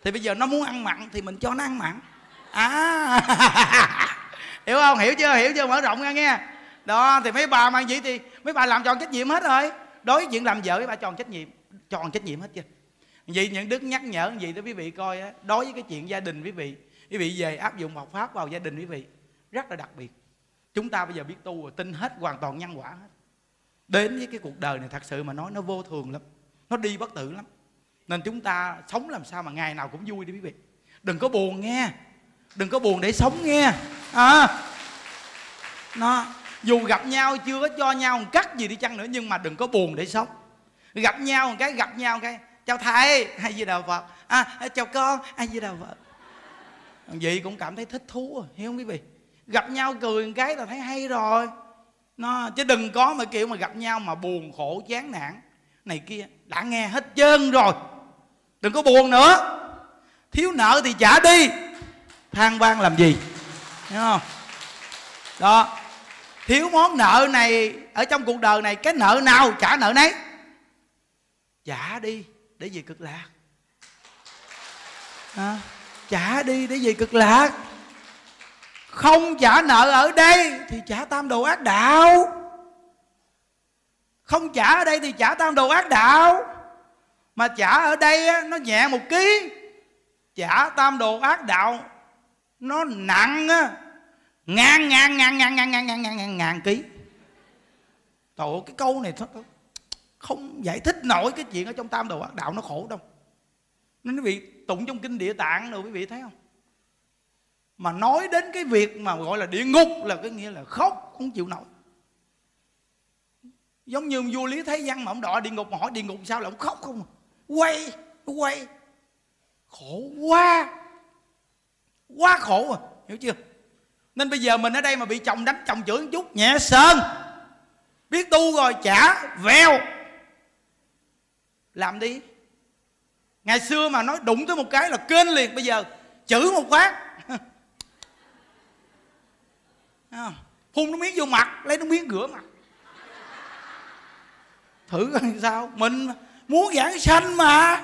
Thì bây giờ nó muốn ăn mặn thì mình cho nó ăn mặn. À. Hiểu không? Hiểu chưa? Hiểu chưa? Mở rộng ra nghe đó, thì mấy bà mà gì thì mấy bà làm tròn trách nhiệm hết rồi. Đối với chuyện làm vợ, mấy bà tròn trách nhiệm, tròn trách nhiệm hết chưa vậy những đức nhắc nhở gì đó, quý vị coi á, đối với cái chuyện gia đình quý vị quý vị về áp dụng học pháp vào gia đình quý vị, rất là đặc biệt. Chúng ta bây giờ biết tu rồi, tin hết, hoàn toàn nhân quả hết. Đến với cái cuộc đời này, thật sự mà nói, nó vô thường lắm, nó đi bất tử lắm. Nên chúng ta sống làm sao mà ngày nào cũng vui đi quý vị. Đừng có buồn nghe, đừng có buồn để sống nghe. À nó dù gặp nhau chưa có cho nhau một cắt gì đi chăng nữa, nhưng mà đừng có buồn để sống. Gặp nhau một cái, gặp nhau một cái, chào thầy, hay gì đạo phật à chào con, hay gì đạo phật vậy cũng cảm thấy thích thú rồi hiểu không quý vị? Gặp nhau cười một cái là thấy hay rồi. Nó, chứ đừng có mà kiểu mà gặp nhau mà buồn khổ, chán nản. Này kia, đã nghe hết trơn rồi, đừng có buồn nữa. Thiếu nợ thì trả đi. Than van làm gì? Hiểu không? Đó thiếu món nợ này ở trong cuộc đời này cái nợ nào trả nợ nấy. Trả đi để về cực lạc. À, trả đi để về cực lạc. Không trả nợ ở đây thì trả tam đồ ác đạo. Không trả ở đây thì trả tam đồ ác đạo. Mà trả ở đây nó nhẹ một ký. Trả tam đồ ác đạo nó nặng á ngàn ngàn ngàn ngàn ngàn ngàn ngàn ngàn ngàn ngàn ký. Trời ơi, cái câu này không giải thích nổi cái chuyện ở trong tam đồ ác đạo nó khổ đâu. Nên quý vị tụng trong kinh địa tạng rồi quý vị thấy không? Mà nói đến cái việc mà gọi là địa ngục là cái nghĩa là khóc, không chịu nổi. Giống như vua lý thế văn mà ông đọa địa ngục mà hỏi địa ngục sao là ông khóc không? Quay quay. Khổ quá. Quá khổ à hiểu chưa? Nên bây giờ mình ở đây mà bị chồng đánh chồng chửi một chút. Nhẹ sơn. Biết tu rồi chả vèo làm đi. Ngày xưa mà nói đụng tới một cái là kênh liền. Bây giờ chữ một phát. Phun nước miếng vô mặt lấy nước miếng rửa mặt. Thử coi sao. Mình muốn giảng sanh mà.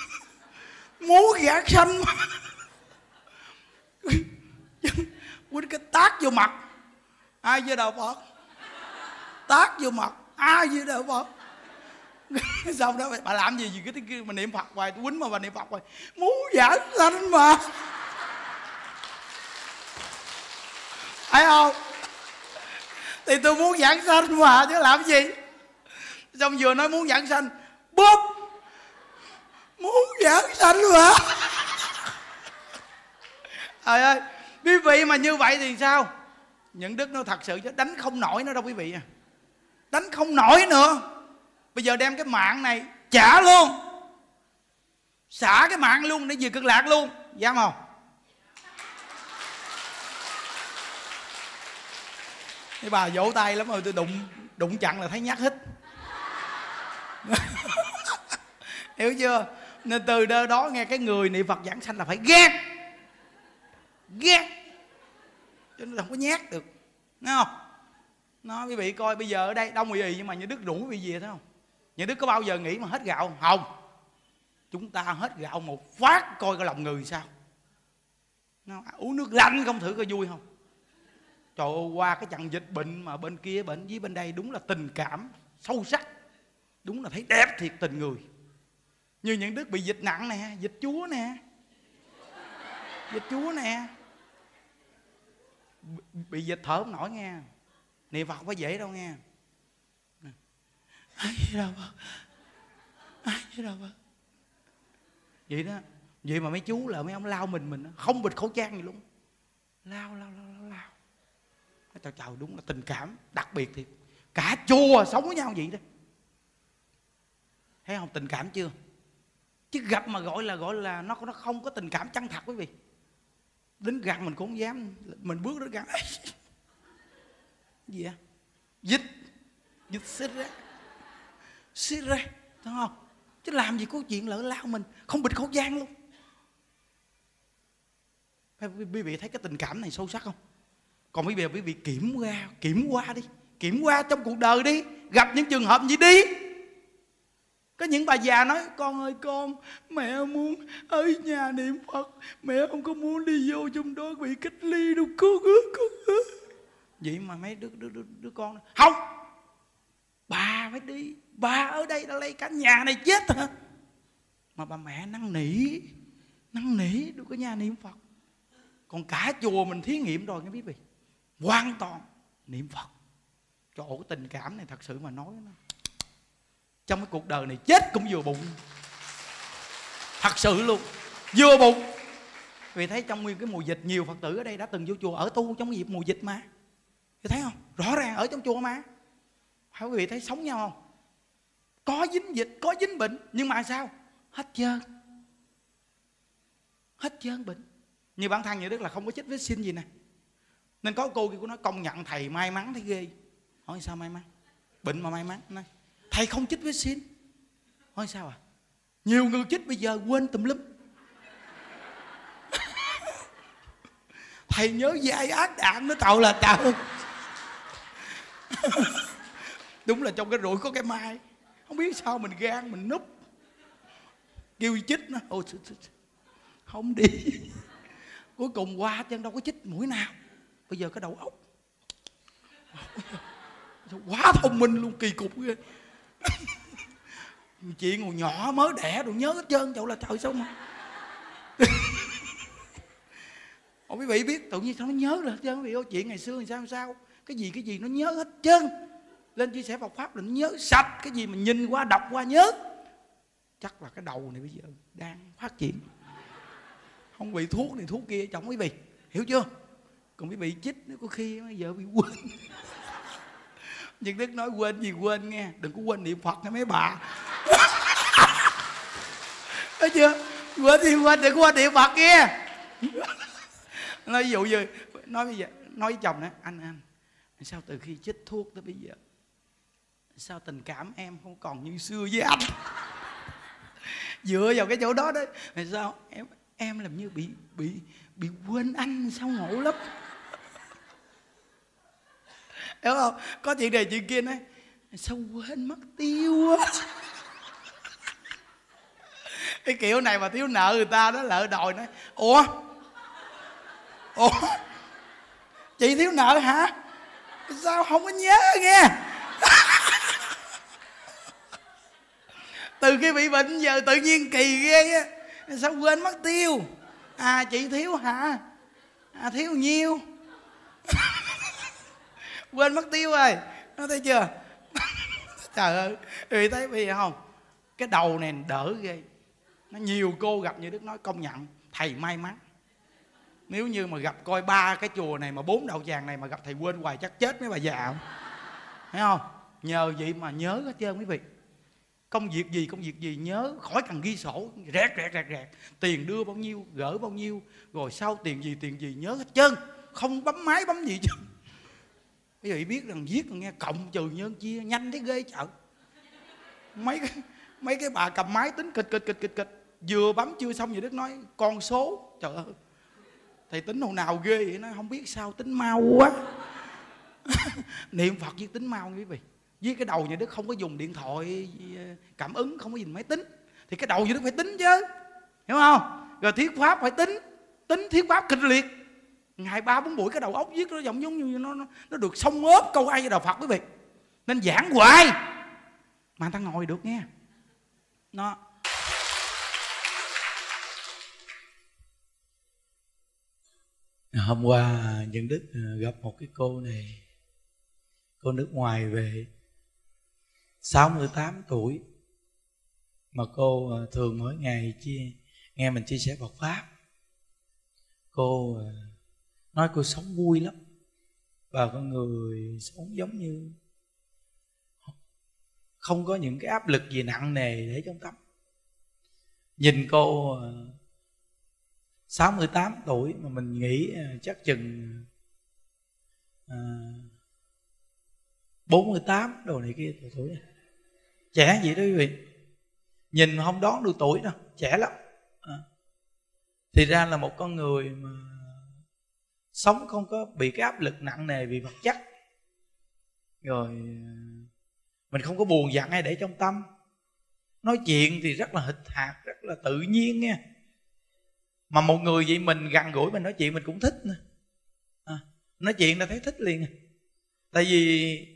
Muốn giảng sanh mà quýnh cái tát vô mặt. Ai với đạo phật? Tát vô mặt. Ai với đạo phật? Xong đó, bà làm gì gì cái tiếng kia, mà niệm phật hoài, quýnh mà bà niệm phật hoài. Muốn giảng sanh mà. Thấy không? Thì tôi muốn giảng sanh mà, chứ làm gì? Xong vừa nói muốn giảng sanh bóp muốn giảng sanh mà. Trời ơi quý vị mà như vậy thì sao? Những đức nó thật sự chứ đánh không nổi nữa đâu quý vị à. Đánh không nổi nữa. Bây giờ đem cái mạng này trả luôn. Xả cái mạng luôn để về cực lạc luôn. Dám không cái bà vỗ tay lắm rồi tôi đụng đụng chặn là thấy nhát hít. Hiểu chưa? Nên từ đó, đó nghe cái người niệm phật giảng sanh là phải ghét ghét. Cho nên là không có nhát được. Nghe không? Nó quý vị coi, bây giờ ở đây đông gì nhưng mà như đức rủ quý vị về thấy không? Như đức có bao giờ nghĩ mà hết gạo không? Không. Chúng ta hết gạo một phát coi cái lòng người sao? Nó uống nước lạnh không thử coi vui không? Trời ơi, qua cái trận dịch bệnh mà bên kia bệnh với bên đây đúng là tình cảm sâu sắc. Đúng là thấy đẹp thiệt tình người. Như những đức bị dịch nặng nè, dịch chúa nè. Dịch chúa nè bị dịch thở không nổi nghe. Niệm phật không có dễ đâu nghe. Ai đâu ai đâu vậy đó vậy mà mấy chú là mấy ông lao mình mình không bịt khẩu trang gì luôn. Lao lao lao lao lao. Trời trời đúng là tình cảm đặc biệt thiệt. Cả chùa sống với nhau vậy đó. Thấy không tình cảm chưa? Chứ gặp mà gọi là gọi là nó nó không có tình cảm chân thật quý vị đến gần mình cũng không dám. Mình bước đến gần gì vậy? Dịch. Dịch xích ra. Xích ra. Thấy không? Chứ làm gì có chuyện lỡ lao mình. Không bịt khẩu trang luôn. Quý vị thấy cái tình cảm này sâu sắc không? Còn bây giờ quý vị kiểm qua kiểm qua đi. Kiểm qua trong cuộc đời đi. Gặp những trường hợp gì đi có những bà già nói con ơi con mẹ muốn ở nhà niệm phật. Mẹ không có muốn đi vô trong đó bị cách ly đâu con ơi con ơi. Vậy mà mấy đứa, đứa, đứa, đứa con không bà phải đi. Bà ở đây đã lấy cả nhà này chết hả? Mà bà mẹ năn nỉ năn nỉ được có nhà niệm phật. Còn cả chùa mình thí nghiệm rồi nghe quý vị hoàn toàn niệm phật. Chỗ tình cảm này thật sự mà nói nó trong cái cuộc đời này chết cũng vừa bụng. Thật sự luôn, vừa bụng. Vì thấy trong nguyên cái mùa dịch, nhiều phật tử ở đây đã từng vô chùa, ở tu trong dịp mùa dịch mà. Chị thấy không? Rõ ràng ở trong chùa mà. Phải quý vị thấy sống nhau không? Có dính dịch, có dính bệnh, nhưng mà sao? Hết trơn. Hết trơn bệnh. Như bản thân như đức là không có chích vaccine gì nè. Nên có cô kia của nó công nhận thầy may mắn, thấy ghê. Hỏi sao may mắn? Bệnh mà may mắn, nói thầy không chích vaccine nói sao à? Nhiều người chích bây giờ quên tùm lum. Thầy nhớ dai ác đạn nó tạo là tạo. Đúng là trong cái rủi có cái mai. Không biết sao mình gan mình núp. Kêu chích nó. Ôi, không đi. Cuối cùng qua chân đâu có chích mũi nào. Bây giờ cái đầu óc quá thông minh luôn kỳ cục ghê chị ngồi nhỏ mới đẻ rồi nhớ hết trơn chậu là trời sao mà? Ủa quý vị biết tự nhiên sao nó nhớ là hết trơn? Quý vị ơi chuyện ngày xưa thì sao sao? Cái gì cái gì nó nhớ hết trơn? Lên chia sẻ Phật pháp là nó nhớ sạch cái gì mình nhìn qua đọc qua nhớ. Chắc là cái đầu này bây giờ đang phát triển. Không bị thuốc này thuốc kia chồng quý vị hiểu chưa? Còn quý vị chích nó có khi bây giờ bị quên nhưng đức nói quên gì quên nghe, đừng có quên niệm phật nha mấy bà. Thấy chưa? Quên thì quên, đừng có quên niệm phật nghe. Nói ví dụ như, nói bây giờ, nói với chồng đó anh anh, sao từ khi chích thuốc tới bây giờ, sao tình cảm em không còn như xưa với anh? Dựa vào cái chỗ đó đấy sao em em làm như bị bị bị quên anh, sao ngộ lắm? Hiểu không? Có chuyện này chuyện kia nói, sao quên mất tiêu á cái kiểu này mà thiếu nợ người ta đó, lỡ đòi nói, ủa? Ủa? Chị thiếu nợ hả? Sao không có nhớ nghe? Từ khi bị bệnh giờ tự nhiên kỳ ghê á. Sao quên mất tiêu? À chị thiếu hả? À thiếu nhiêu? Quên mất tiêu rồi. Nó thấy chưa? Trời ơi vì thấy bây giờ không? Cái đầu này đỡ ghê. Nó nhiều cô gặp như đức nói, công nhận, thầy may mắn. Nếu như mà gặp coi ba cái chùa này mà bốn đạo tràng này mà gặp thầy quên hoài chắc chết mấy bà già. Không thấy không? Nhờ vậy mà nhớ hết trơn quý vị. Công việc gì, công việc gì, nhớ khỏi cần ghi sổ. Rẹt rẹt rẹt rẹt. Tiền đưa bao nhiêu, gỡ bao nhiêu, rồi sau tiền gì tiền gì, nhớ hết trơn. Không bấm máy, bấm gì chứ bây giờ biết rằng viết nghe cộng trừ nhân chia, nhanh thế ghê chợ. Mấy cái mấy cái bà cầm máy tính kịch kịch kịch kịch kịch. Vừa bấm chưa xong gì đức nói, con số, trời ơi. Thầy tính hồi nào ghê vậy? Nó không biết sao, tính mau quá. Niệm phật với tính mau quý vị. Với cái đầu nhà đức không có dùng điện thoại ờ, cảm ứng, không có dùng máy tính. Thì cái đầu nhà đức phải tính chứ, hiểu không? Rồi thiết pháp phải tính. Tính thiết pháp kịch liệt ngày ba bốn buổi cái đầu óc viết nó giống giống như nó nó, nó được xông ốp câu ai với đạo phật quý vị. Nên giảng hoài. Mà ta ngồi được nghe. Nó. Hôm qua nhân đức ờ, gặp một cái cô này cô nước ngoài về 68 tuổi mà cô ờ, thường mỗi ngày chia nghe mình chia sẻ Phật pháp. Cô ờ, nói cô sống vui lắm. Và con người sống giống như không có những cái áp lực gì nặng nề để trong tâm. Nhìn cô à, 68 tuổi mà mình nghĩ à, chắc chừng à, 48 đồ này kia tuổi, tuổi này. trẻ vậy đó quý vị? Nhìn không đón được tuổi đâu trẻ lắm. À. thì ra là một con người mà sống không có bị cái áp lực nặng nề vì vật chất. Rồi ờ, mình không có buồn giận hay để trong tâm. Nói chuyện thì rất là hịch hạt rất là tự nhiên nha. Mà một người vậy mình gần gũi mình nói chuyện mình cũng thích nữa. À, nói chuyện là thấy thích liền. Tại vì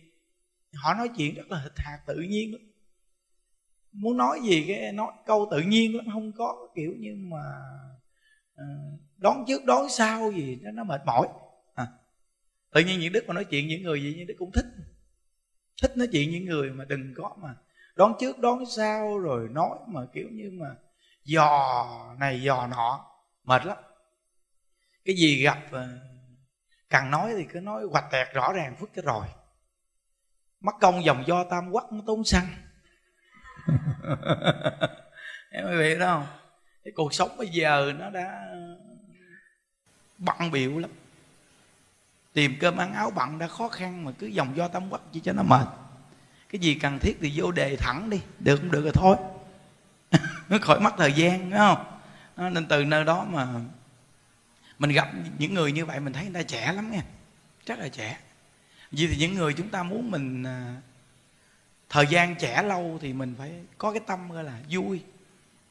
họ nói chuyện rất là hịch hạt tự nhiên lắm. Muốn nói gì cái nói câu tự nhiên lắm không có kiểu như mà uh, đón trước đón sau gì, nó nó mệt mỏi. À. tự nhiên những đức mà nói chuyện những người gì những đức cũng thích. Thích nói chuyện những người mà đừng có mà đón trước đón sau, rồi nói mà kiểu như mà dò này, dò nọ. Mệt lắm. Cái gì gặp à, càng cần nói thì cứ nói hoạch tẹt rõ ràng phức cái rồi. Mất công dòng do tam quắc nó tốn xăng. Em mới biết đó không? Cái cuộc sống bây giờ nó đã bận biệu lắm. Tìm cơm ăn áo bận đã khó khăn mà cứ dòng do tâm quắc chỉ cho nó mệt. Cái gì cần thiết thì vô đề thẳng đi được không được rồi thôi. Nó khỏi mất thời gian đúng không? Nên từ nơi đó mà mình gặp những người như vậy mình thấy người ta trẻ lắm nghe, rất là trẻ. Vì thì những người chúng ta muốn mình à, thời gian trẻ lâu thì mình phải có cái tâm gọi là vui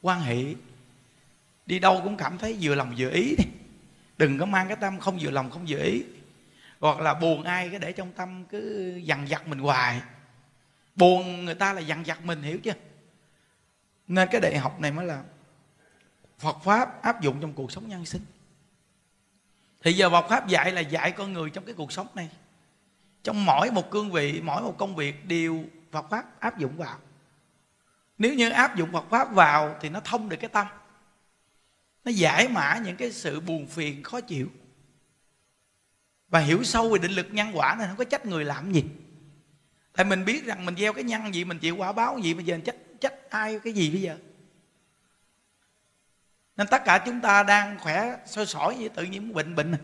quan hệ. Đi đâu cũng cảm thấy vừa lòng vừa ý đi đừng có mang cái tâm không vừa lòng, không vừa ý. Hoặc là buồn ai cái để trong tâm cứ dằn vặt mình hoài. Buồn người ta là dằn vặt mình, hiểu chưa? Nên cái đại học này mới là Phật pháp áp dụng trong cuộc sống nhân sinh. Thì giờ Phật pháp dạy là dạy con người trong cái cuộc sống này. Trong mỗi một cương vị, mỗi một công việc đều Phật pháp áp dụng vào. Nếu như áp dụng Phật pháp vào thì nó thông được cái tâm nó giải mã những cái sự buồn phiền, khó chịu. Và hiểu sâu về định lực nhân quả này, không có trách người làm gì. Tại mình biết rằng mình gieo cái nhân gì, mình chịu quả báo gì, bây giờ trách trách ai cái gì bây giờ? Nên tất cả chúng ta đang khỏe, sôi sỏi như tự nhiên bệnh bệnh à.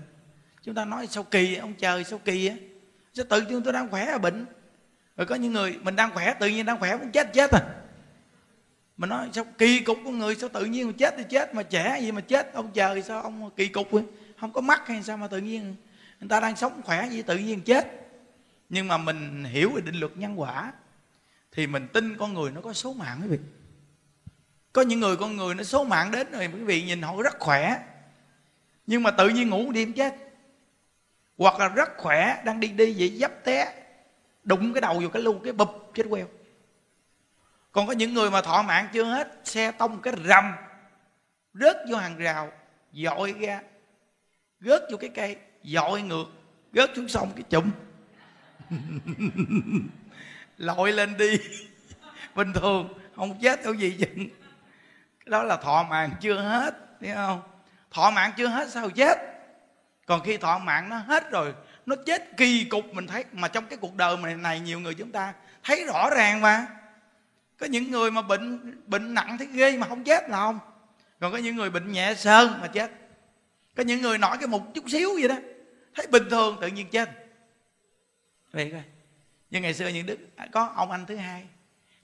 chúng ta nói sao kỳ, ông trời sao kỳ á. Sao tự nhiên tôi đang khỏe là bệnh? Rồi có những người mình đang khỏe, tự nhiên đang khỏe cũng chết chết à mà nói sao, kỳ cục con người sao tự nhiên mà chết thì chết, mà trẻ gì mà chết, ông trời sao, ông kỳ cục ấy? không có mắt hay sao mà tự nhiên người ta đang sống khỏe gì tự nhiên chết? Nhưng mà mình hiểu về định luật nhân quả thì mình tin con người nó có số mạng quý vị. Có những người, con người nó số mạng đến rồi quý vị nhìn họ rất khỏe, nhưng mà tự nhiên ngủ đêm chết. Hoặc là rất khỏe, đang đi đi vậy, dấp té, đụng cái đầu vào cái lưu cái bụp, chết queo còn có những người mà thọ mạng chưa hết xe tông cái rầm rớt vô hàng rào dội ra rớt vô cái cây dội ngược rớt xuống sông cái chùm. Lội lên đi. Bình thường không chết đâu gì chứ. Đó là thọ mạng chưa hết thấy không? Thọ mạng chưa hết sao chết? Còn khi thọ mạng nó hết rồi nó chết kỳ cục mình thấy mà trong cái cuộc đời này, này nhiều người chúng ta thấy rõ ràng mà có những người mà bệnh bệnh nặng thấy ghê mà không chết là không. Còn có những người bệnh nhẹ sơn mà chết. Có những người nổi cái một chút xíu vậy đó. Thấy bình thường tự nhiên chết. Vậy coi. Như ngày xưa những đức à, có ông anh thứ hai.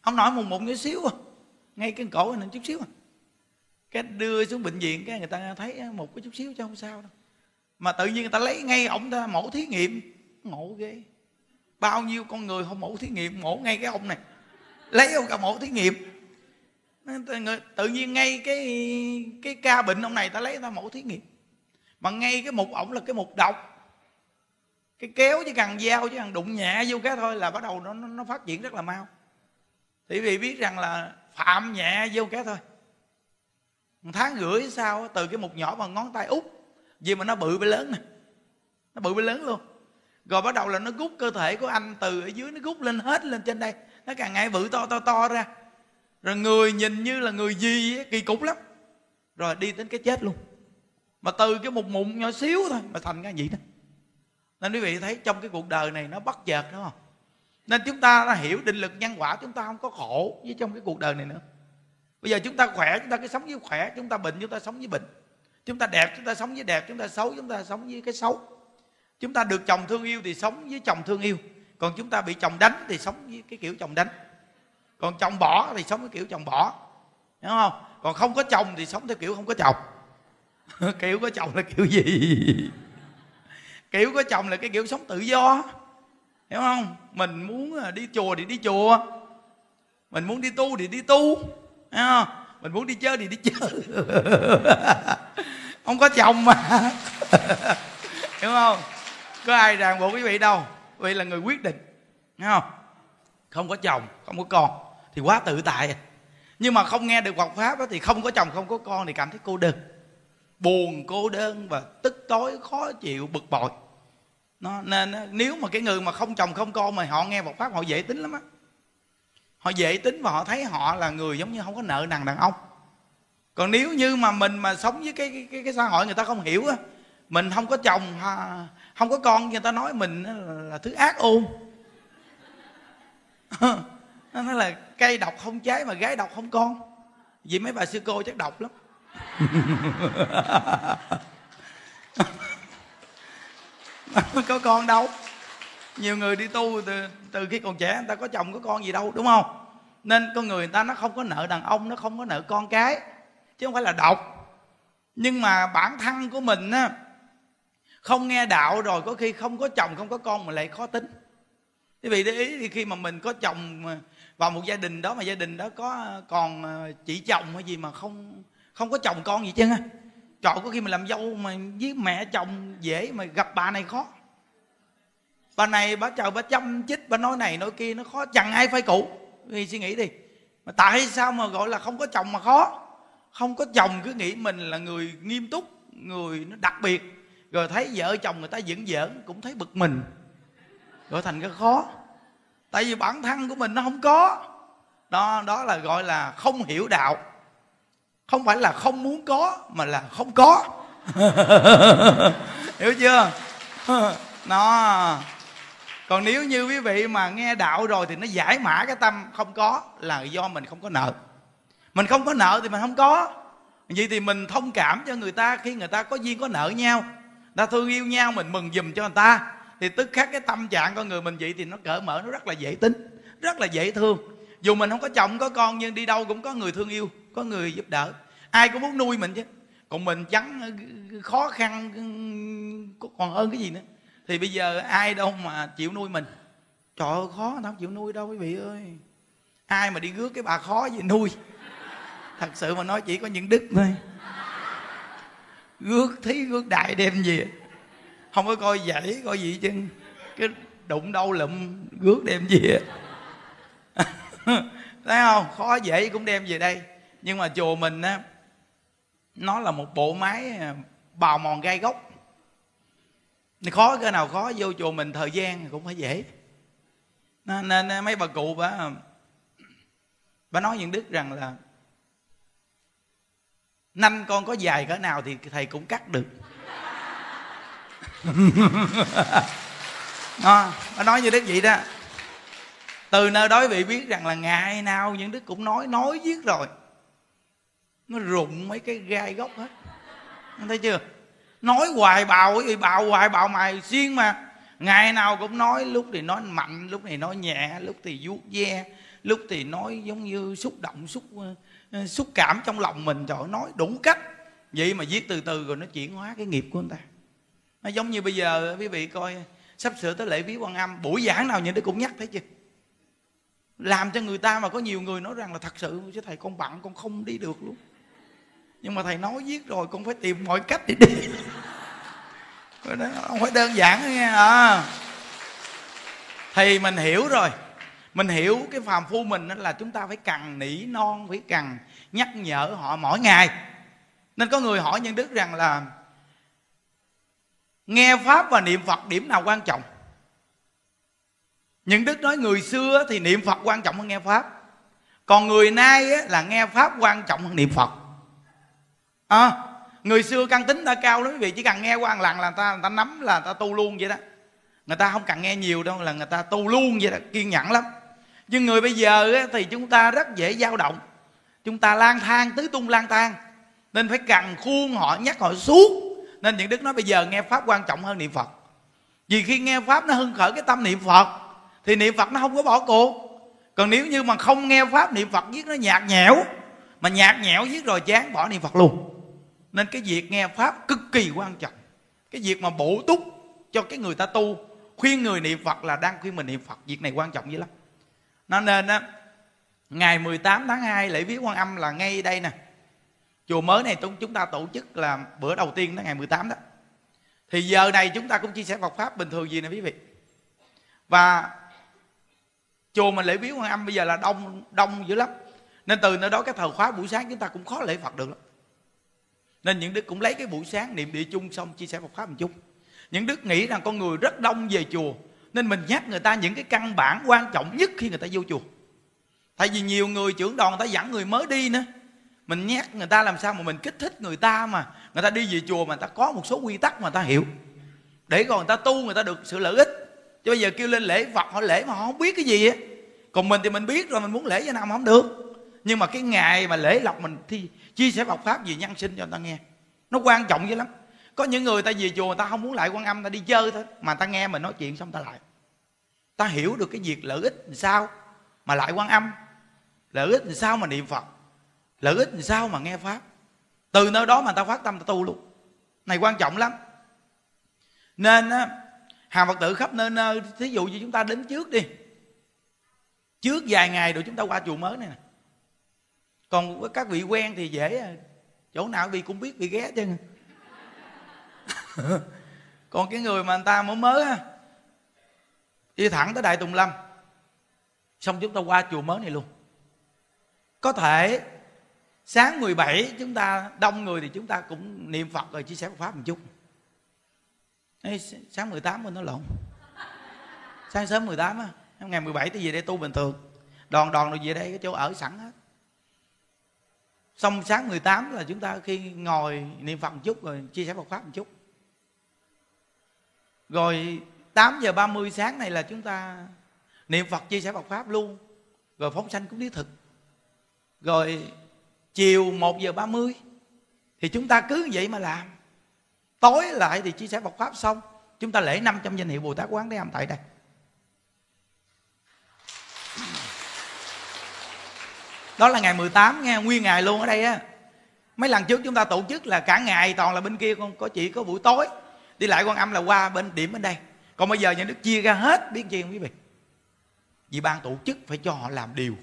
Ông nổi mùng một chút xíu à. Ngay cái cổ này chút xíu à. Cái đưa xuống bệnh viện, cái người ta thấy à, một cái chút xíu chứ không sao đâu. Mà tự nhiên người ta lấy ngay ông ta mổ thí nghiệm. Ngộ ghê. Bao nhiêu con người không mổ thí nghiệm, mổ ngay cái ông này lấy ông cả mổ thí nghiệm. Tự nhiên ngay cái cái ca bệnh ông này ta lấy ta mổ thí nghiệm. Mà ngay cái mục ổng là cái mục độc. Cái kéo chứ cần dao chứ cần đụng nhẹ vô cái thôi là bắt đầu nó nó phát triển rất là mau. Thì vì biết rằng là phạm nhẹ vô cái thôi. Một tháng rưỡi sau từ cái mục nhỏ bằng ngón tay út vì mà nó bự bị lớn nè. Nó bự bị lớn luôn. Rồi bắt đầu là nó rút cơ thể của anh từ ở dưới, nó rút lên hết lên trên đây nó càng ngày bự to to to ra. Rồi người nhìn như là người gì ấy, kỳ cục lắm. Rồi đi đến cái chết luôn. Mà từ cái một mụn nhỏ xíu thôi mà thành cái gì đó. Nên quý vị thấy trong cái cuộc đời này nó bất chợt đúng không nên chúng ta đã hiểu định lực nhân quả chúng ta không có khổ với trong cái cuộc đời này nữa. Bây giờ chúng ta khỏe chúng ta cứ sống với khỏe chúng ta bệnh chúng ta sống với bệnh. Chúng ta đẹp chúng ta sống với đẹp chúng ta xấu chúng ta sống với cái xấu. Chúng ta được chồng thương yêu thì sống với chồng thương yêu còn chúng ta bị chồng đánh thì sống với cái kiểu chồng đánh. Còn chồng bỏ thì sống với kiểu chồng bỏ. Hiểu không? Còn không có chồng thì sống theo kiểu không có chồng. Kiểu có chồng là kiểu gì? Kiểu có chồng là cái kiểu sống tự do. Hiểu không? Mình muốn à, đi chùa thì đi chùa. Mình muốn đi tu thì đi tu. Hiểu không? Mình muốn đi chơi thì đi chơi. Không có chồng mà. Hiểu không? Có ai ràng buộc quý vị đâu vị là người quyết định hiểu không? Không có chồng. Không có con. Thì quá tự tại. Nhưng mà không nghe được Phật pháp đó, thì không có chồng không có con thì cảm thấy cô đơn. Buồn cô đơn và tức tối khó chịu bực bội. Nó nên nếu mà cái người mà không chồng không con mà họ nghe Phật pháp họ dễ tính lắm á. Họ dễ tính và họ thấy họ là người giống như không có nợ nần đàn ông. Còn nếu như mà mình mà sống với cái cái cái, cái xã hội người ta không hiểu á mình không có chồng không có con người ta nói mình là thứ ác ôn nó nói là cây độc không trái mà gái độc không con. Vì mấy bà sư cô chắc độc lắm. Có con đâu. Nhiều người đi tu từ, từ khi còn trẻ người ta có chồng có con gì đâu đúng không? Nên con người người ta nó không có nợ đàn ông nó không có nợ con cái. Chứ không phải là độc. Nhưng mà bản thân của mình á không nghe đạo rồi có khi không có chồng, không có con mà lại khó tính. Quý vị để ý thì khi mà mình có chồng vào một gia đình đó, mà gia đình đó có ờ, còn ờ, chị chồng hay gì mà không không có chồng con gì chứ ha trời có khi mình làm dâu mà với mẹ chồng dễ mà gặp bà này khó. Bà này bà chờ bà chăm chích, bà nói này nói kia, nó khó, chẳng ai phải cụ. Vì suy nghĩ đi. Mà tại sao mà gọi là không có chồng mà khó? Không có chồng cứ nghĩ mình là người nghiêm túc, người nó đặc biệt rồi thấy vợ chồng người ta giỡn giỡn, cũng thấy bực mình. Rồi thành cái khó. Tại vì bản thân của mình nó không có. Đó đó là gọi là không hiểu đạo. Không phải là không muốn có, mà là không có. Hiểu chưa? Nó còn nếu như quý vị mà nghe đạo rồi thì nó giải mã cái tâm không có là do mình không có nợ. Mình không có nợ thì mình không có. Vậy thì mình thông cảm cho người ta khi người ta có duyên có nợ nhau ta thương yêu nhau, mình mừng giùm cho người ta. Thì tức khắc cái tâm trạng con người mình vậy thì nó cởi mở, nó rất là dễ tính, rất là dễ thương. Dù mình không có chồng, có con, nhưng đi đâu cũng có người thương yêu, có người giúp đỡ. Ai cũng muốn nuôi mình chứ. Còn mình chắn ờ, khó khăn còn hơn cái gì nữa. Thì bây giờ ai đâu mà chịu nuôi mình. Trời ơi, khó, tao không chịu nuôi đâu quý vị ơi. Ai mà đi rước cái bà khó gì nuôi? Thật sự mà nói chỉ có những đức thôi gước thí gước đại đem gì không có coi dãy coi gì chứ cái đụng đâu lụm gước đem gì thấy không? Khó dễ cũng đem về đây. Nhưng mà chùa mình á nó là một bộ máy à, bào mòn gai gốc khó cái nào khó vô chùa mình thời gian cũng phải dễ. Nên, nên mấy bà cụ bà bà nói những đức rằng là nanh con có dài cỡ nào thì thầy cũng cắt được. Đó, bà nói như đức vậy đó. Từ nơi đó vị biết rằng là ngày nào những đức cũng nói nói viết rồi. Nó rụng mấy cái gai gốc hết. Thấy chưa? Nói hoài bào cái bào hoài bào mày xuyên mà. Ngày nào cũng nói lúc thì nói mạnh lúc thì nói nhẹ lúc thì vuốt ve lúc thì nói giống như xúc động xúc Ờ, xúc cảm trong lòng mình, trời nói đủ cách. Vậy mà viết từ từ rồi nó chuyển hóa cái nghiệp của người ta. Nó giống như bây giờ, quý vị coi, sắp sửa tới lễ viếng quan âm, buổi giảng nào nhìn nó cũng nhắc thấy chưa? Làm cho người ta mà có nhiều người nói rằng là thật sự, chứ thầy con bận con không đi được luôn. Nhưng mà thầy nói viết rồi, con phải tìm mọi cách để đi. Đó, không phải đơn giản nghe à. Thì mình hiểu rồi mình hiểu cái phàm phu mình là chúng ta phải cần nỉ non phải cần nhắc nhở họ mỗi ngày. Nên có người hỏi nhân đức rằng là nghe pháp và niệm phật điểm nào quan trọng? Nhân đức nói người xưa thì niệm phật quan trọng hơn nghe pháp còn người nay là nghe pháp quan trọng hơn niệm phật. À, người xưa căn tính ta cao lắm quý vị chỉ cần nghe qua một lần là người ta người ta nắm là người ta tu luôn vậy đó. Người ta không cần nghe nhiều đâu là người ta tu luôn vậy đó kiên nhẫn lắm nhưng người bây giờ thì chúng ta rất dễ dao động. Chúng ta lang thang, tứ tung lang thang. Nên phải cần khuôn họ, nhắc họ suốt. Nên những đức nói bây giờ nghe pháp quan trọng hơn niệm phật. Vì khi nghe pháp nó hưng khởi cái tâm niệm phật, thì niệm phật nó không có bỏ cuộc. Còn nếu như mà không nghe pháp, niệm phật viết nó nhạt nhẽo, mà nhạt nhẽo viết rồi chán, bỏ niệm phật luôn. Nên cái việc nghe pháp cực kỳ quan trọng. Cái việc mà bổ túc cho cái người ta tu, khuyên người niệm phật là đang khuyên mình niệm phật. Việc này quan trọng dữ lắm nó nên á, ngày 18 tháng 2 lễ viếng quan âm là ngay đây nè. Chùa mới này chúng ta tổ chức là bữa đầu tiên đó, ngày 18 đó. Thì giờ này chúng ta cũng chia sẻ Phật pháp bình thường gì nè quý vị. Và chùa mình lễ viếng quan âm bây giờ là đông đông dữ lắm. Nên từ nơi đó cái thời khóa buổi sáng chúng ta cũng khó lễ Phật được lắm. Nên những đức cũng lấy cái buổi sáng niệm địa chung xong chia sẻ Phật pháp một chút. Những đức nghĩ rằng con người rất đông về chùa nên mình nhắc người ta những cái căn bản quan trọng nhất khi người ta vô chùa. Tại vì nhiều người trưởng đoàn người ta dẫn người mới đi nữa. Mình nhắc người ta làm sao mà mình kích thích người ta mà. Người ta đi về chùa mà người ta có một số quy tắc mà người ta hiểu. Để còn người ta tu người ta được sự lợi ích. Chứ bây giờ kêu lên lễ phật họ lễ mà họ không biết cái gì á. Còn mình thì mình biết rồi, mình muốn lễ cho nào mà không được. Nhưng mà cái ngày mà lễ lọc mình thì chia sẻ Phật pháp gì nhân sinh cho người ta nghe. Nó quan trọng dữ lắm có những người ta về chùa người ta không muốn lại quan âm ta đi chơi thôi. Mà ta nghe mình nói chuyện xong ta lại. Ta hiểu được cái việc lợi ích làm sao mà lại quan âm. Lợi ích làm sao mà niệm phật. Lợi ích làm sao mà nghe pháp. Từ nơi đó mà ta phát tâm ta tu luôn. Này quan trọng lắm. Nên á, hàng phật tử khắp nơi nơi, thí dụ như chúng ta đến trước đi. Trước vài ngày rồi chúng ta qua chùa mới này nè. Còn với các vị quen thì dễ à. chỗ nào vị cũng biết, vị ghé chứ. còn cái người mà người ta mới mới á đi thẳng tới đại tùng lâm xong chúng ta qua chùa mới này luôn. Có thể sáng 17 chúng ta đông người thì chúng ta cũng niệm Phật rồi chia sẻ Pháp một chút. Ê, sáng 18 mình nói lộn. Sáng sớm 18 á ngày 17 thì về đây tu bình thường. Đoàn đoàn rồi về đây cái chỗ ở sẵn hết. Xong sáng 18 là chúng ta khi ngồi niệm Phật một chút rồi chia sẻ Phật pháp một chút rồi 8 giờ 30 sáng này là chúng ta, niệm Phật chia sẻ Phật pháp luôn. Rồi phóng sanh cũng lý thực. Rồi chiều 1 giờ 30 thì chúng ta cứ vậy mà làm. Tối lại thì chia sẻ Phật pháp xong. Chúng ta lễ 500 danh hiệu bồ tát quán thế âm tại đây. Đó là ngày 18 nghe, nguyên ngày luôn ở đây á. Mấy lần trước chúng ta tổ chức là cả ngày toàn là bên kia, con có chỉ có buổi tối đi lại quan âm là qua bên điểm bên đây. Còn bây giờ nhà nước chia ra hết biết chi không quý vị. Vì ban tổ chức phải cho họ làm điều.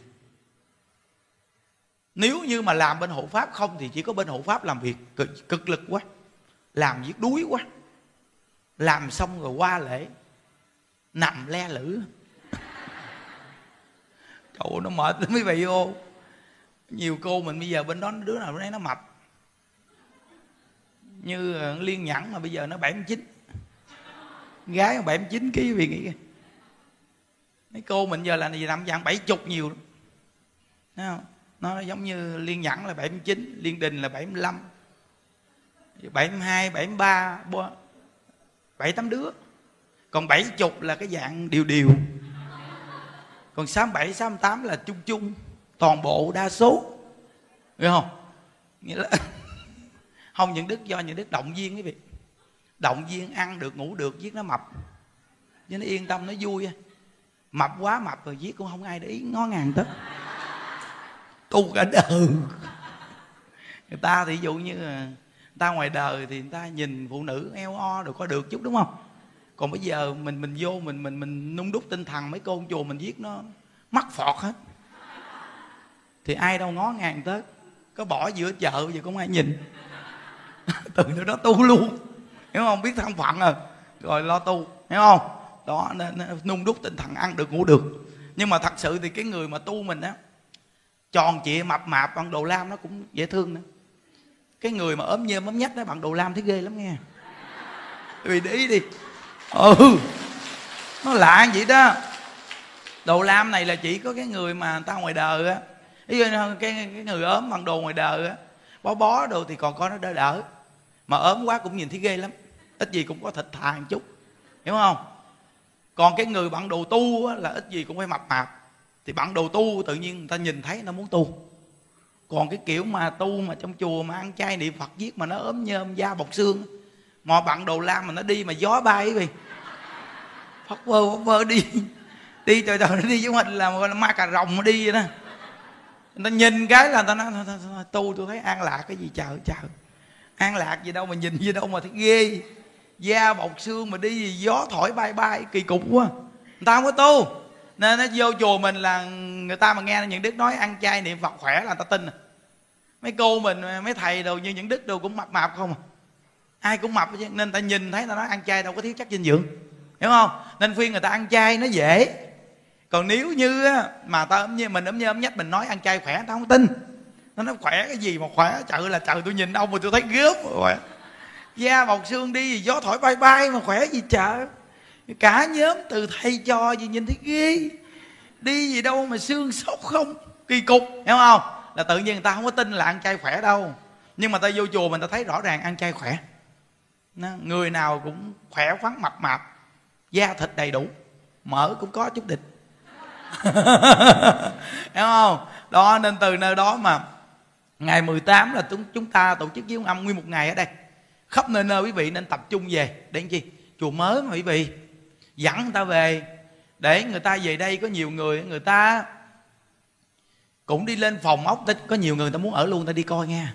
Nếu như mà làm bên hộ pháp không thì chỉ có bên hộ pháp làm việc. Cực, cực lực quá. Làm việc đuối quá. Làm xong rồi qua lễ. Nằm le lử. Cậu nó mệt lắm quý vị ô nhiều cô mình bây giờ bên đó đứa nào bữa đấy nó mập như ờ, liên nhẫn mà bây giờ nó 79 gái 79 kg vì nghĩ mấy cô mình giờ là gì năm dạng bảy chục nhiều lắm. Thấy không? nó giống như liên nhẫn là 79 liên đình là 75 72 73 bảy tám đứa. Còn bảy chục là cái dạng điều điều. Còn sáu bảy, sáu tám là chung chung, toàn bộ đa số. Hiểu không? Nghĩa là không, những đức do những đức động viên cái việc động viên ăn được, ngủ được giết nó mập. Chứ nó yên tâm, nó vui mập quá mập rồi giết cũng không ai để ý, ngó ngàng tới. Tu cả đời. Người ta thì dụ như người ta ngoài đời thì người ta nhìn phụ nữ eo o được có được chút, đúng không? Còn bây giờ mình mình vô mình mình mình nung đúc tinh thần mấy cô chùa mình giết nó mắc phọt hết. Thì ai đâu ngó ngàng tới. Có bỏ giữa chợ gì cũng ai nhìn từ chỗ đó tu luôn. Hiểu không? Biết thân phận rồi rồi lo tu. Hiểu không? Đó nên nung đúc tinh thần ăn được ngủ được. Nhưng mà thật sự thì cái người mà tu mình á tròn trịa mập mạp bằng đồ lam nó cũng dễ thương nữa. Cái người mà ốm nhơm ốm nhách đó bằng đồ lam thấy ghê lắm nghe. Vì để ý đi. Ừ. Nó lạ vậy đó. Đồ lam này là chỉ có cái người mà người ta ngoài đời á. Ví dụ cái, cái người ốm bằng đồ ngoài đời á bó bó đồ thì còn có nó đỡ đỡ mà ốm quá cũng nhìn thấy ghê lắm. Ít gì cũng có thịt thà một chút. Hiểu không? Còn cái người bạn đồ tu á, là ít gì cũng phải mập mạp. Thì bạn đồ tu tự nhiên người ta nhìn thấy nó muốn tu. Còn cái kiểu mà tu mà trong chùa mà ăn chay niệm phật giết mà nó ốm nhơm da bọc xương mà bạn đồ lam mà nó đi mà gió bay vậy, phật vơ phật vơ đi. Đi trời trời nó đi với mình là gọi là ma cà rồng đi vậy đó. Người ta nhìn cái là người ta nói tu tôi thấy an lạc cái gì chờ chờ an lạc gì đâu mà nhìn gì đâu mà thấy ghê. Da bọc xương mà đi gì, gió thổi bay bay, kỳ cục quá. Người ta không có tu. Nên nó vô chùa mình là người ta mà nghe những đức nói ăn chay niệm phật khỏe là người ta tin à. mấy cô mình, mấy thầy đồ như những đức đồ cũng mập mạp không à. Ai cũng mập chứ, nên ta nhìn thấy ta nói ăn chay đâu có thiếu chất dinh dưỡng. Hiểu không? Nên khuyên người ta ăn chay nó dễ. Còn nếu như mà ta ấm như, mình ấm như ấm nhách, mình nói ăn chay khỏe ta không tin nó nói, khỏe cái gì mà khỏe? Trời là trời, tôi nhìn ông mà tôi thấy gớm. Rồi da bọc xương đi, gió thổi bay bay mà khỏe gì chợ cả nhóm từ thầy cho gì nhìn thấy ghê. Đi gì đâu mà xương sốc không. Kỳ cục, hiểu không? Là tự nhiên người ta không có tin là ăn chay khỏe đâu. Nhưng mà ta vô chùa mình ta thấy rõ ràng ăn chay khỏe. Người nào cũng khỏe khoắn mập mạp, da thịt đầy đủ, mỡ cũng có chút địch. Hiểu không? Đó, nên từ nơi đó mà ngày 18 là chúng chúng ta tổ chức với ông âm nguyên một ngày ở đây. Khắp nơi nơi quý vị nên tập trung về. Để làm chi? Chùa mới mà quý vị. Dẫn người ta về. Để người ta về đây có nhiều người người ta cũng đi lên phòng ốc. Có nhiều người người ta muốn ở luôn người ta đi coi nghe.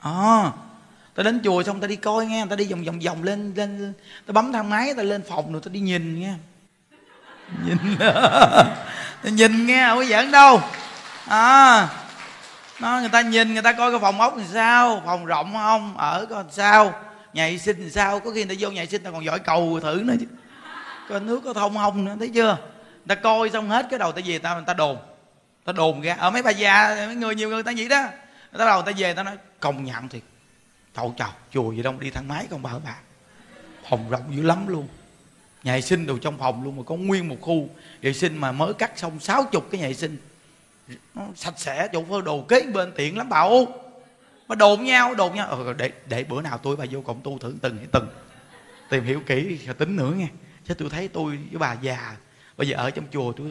À, ta đến chùa xong ta đi coi nghe ta đi vòng vòng vòng lên lên ta bấm thang máy ta lên phòng rồi ta đi nhìn nghe. Nhìn. Nhìn nghe không có giỡn đâu. À nó người ta nhìn người ta coi cái phòng ốc làm sao, phòng rộng không, ở có làm sao. Nhà vệ sinh làm sao, có khi người ta vô nhà vệ sinh ta còn giỏi cầu thử nữa chứ. Coi nước có thông không nữa, thấy chưa? Người ta coi xong hết cái đầu ta về ta, người ta đồn. Ta đồn ra ở mấy bà già, mấy người nhiều người ta vậy đó. Người ta đầu ta về ta nói, công nhận thiệt. Cậu chào chùa gì đâu đi thang máy con bà bà. Phòng rộng dữ lắm luôn. Nhà vệ sinh đồ trong phòng luôn mà có nguyên một khu Vệ sinh mà mới cắt xong 60 cái nhà vệ sinh nó Sạch sẽ chỗ phơ đồ kế bên tiện lắm bà ô Mà đồn nhau đồn nhau. Ừ, để, để bữa nào tôi bà vô cộng tu thử từng từng Tìm hiểu kỹ rồi tính nữa nghe. Chứ tôi thấy tôi với bà già Bây giờ ở trong chùa tôi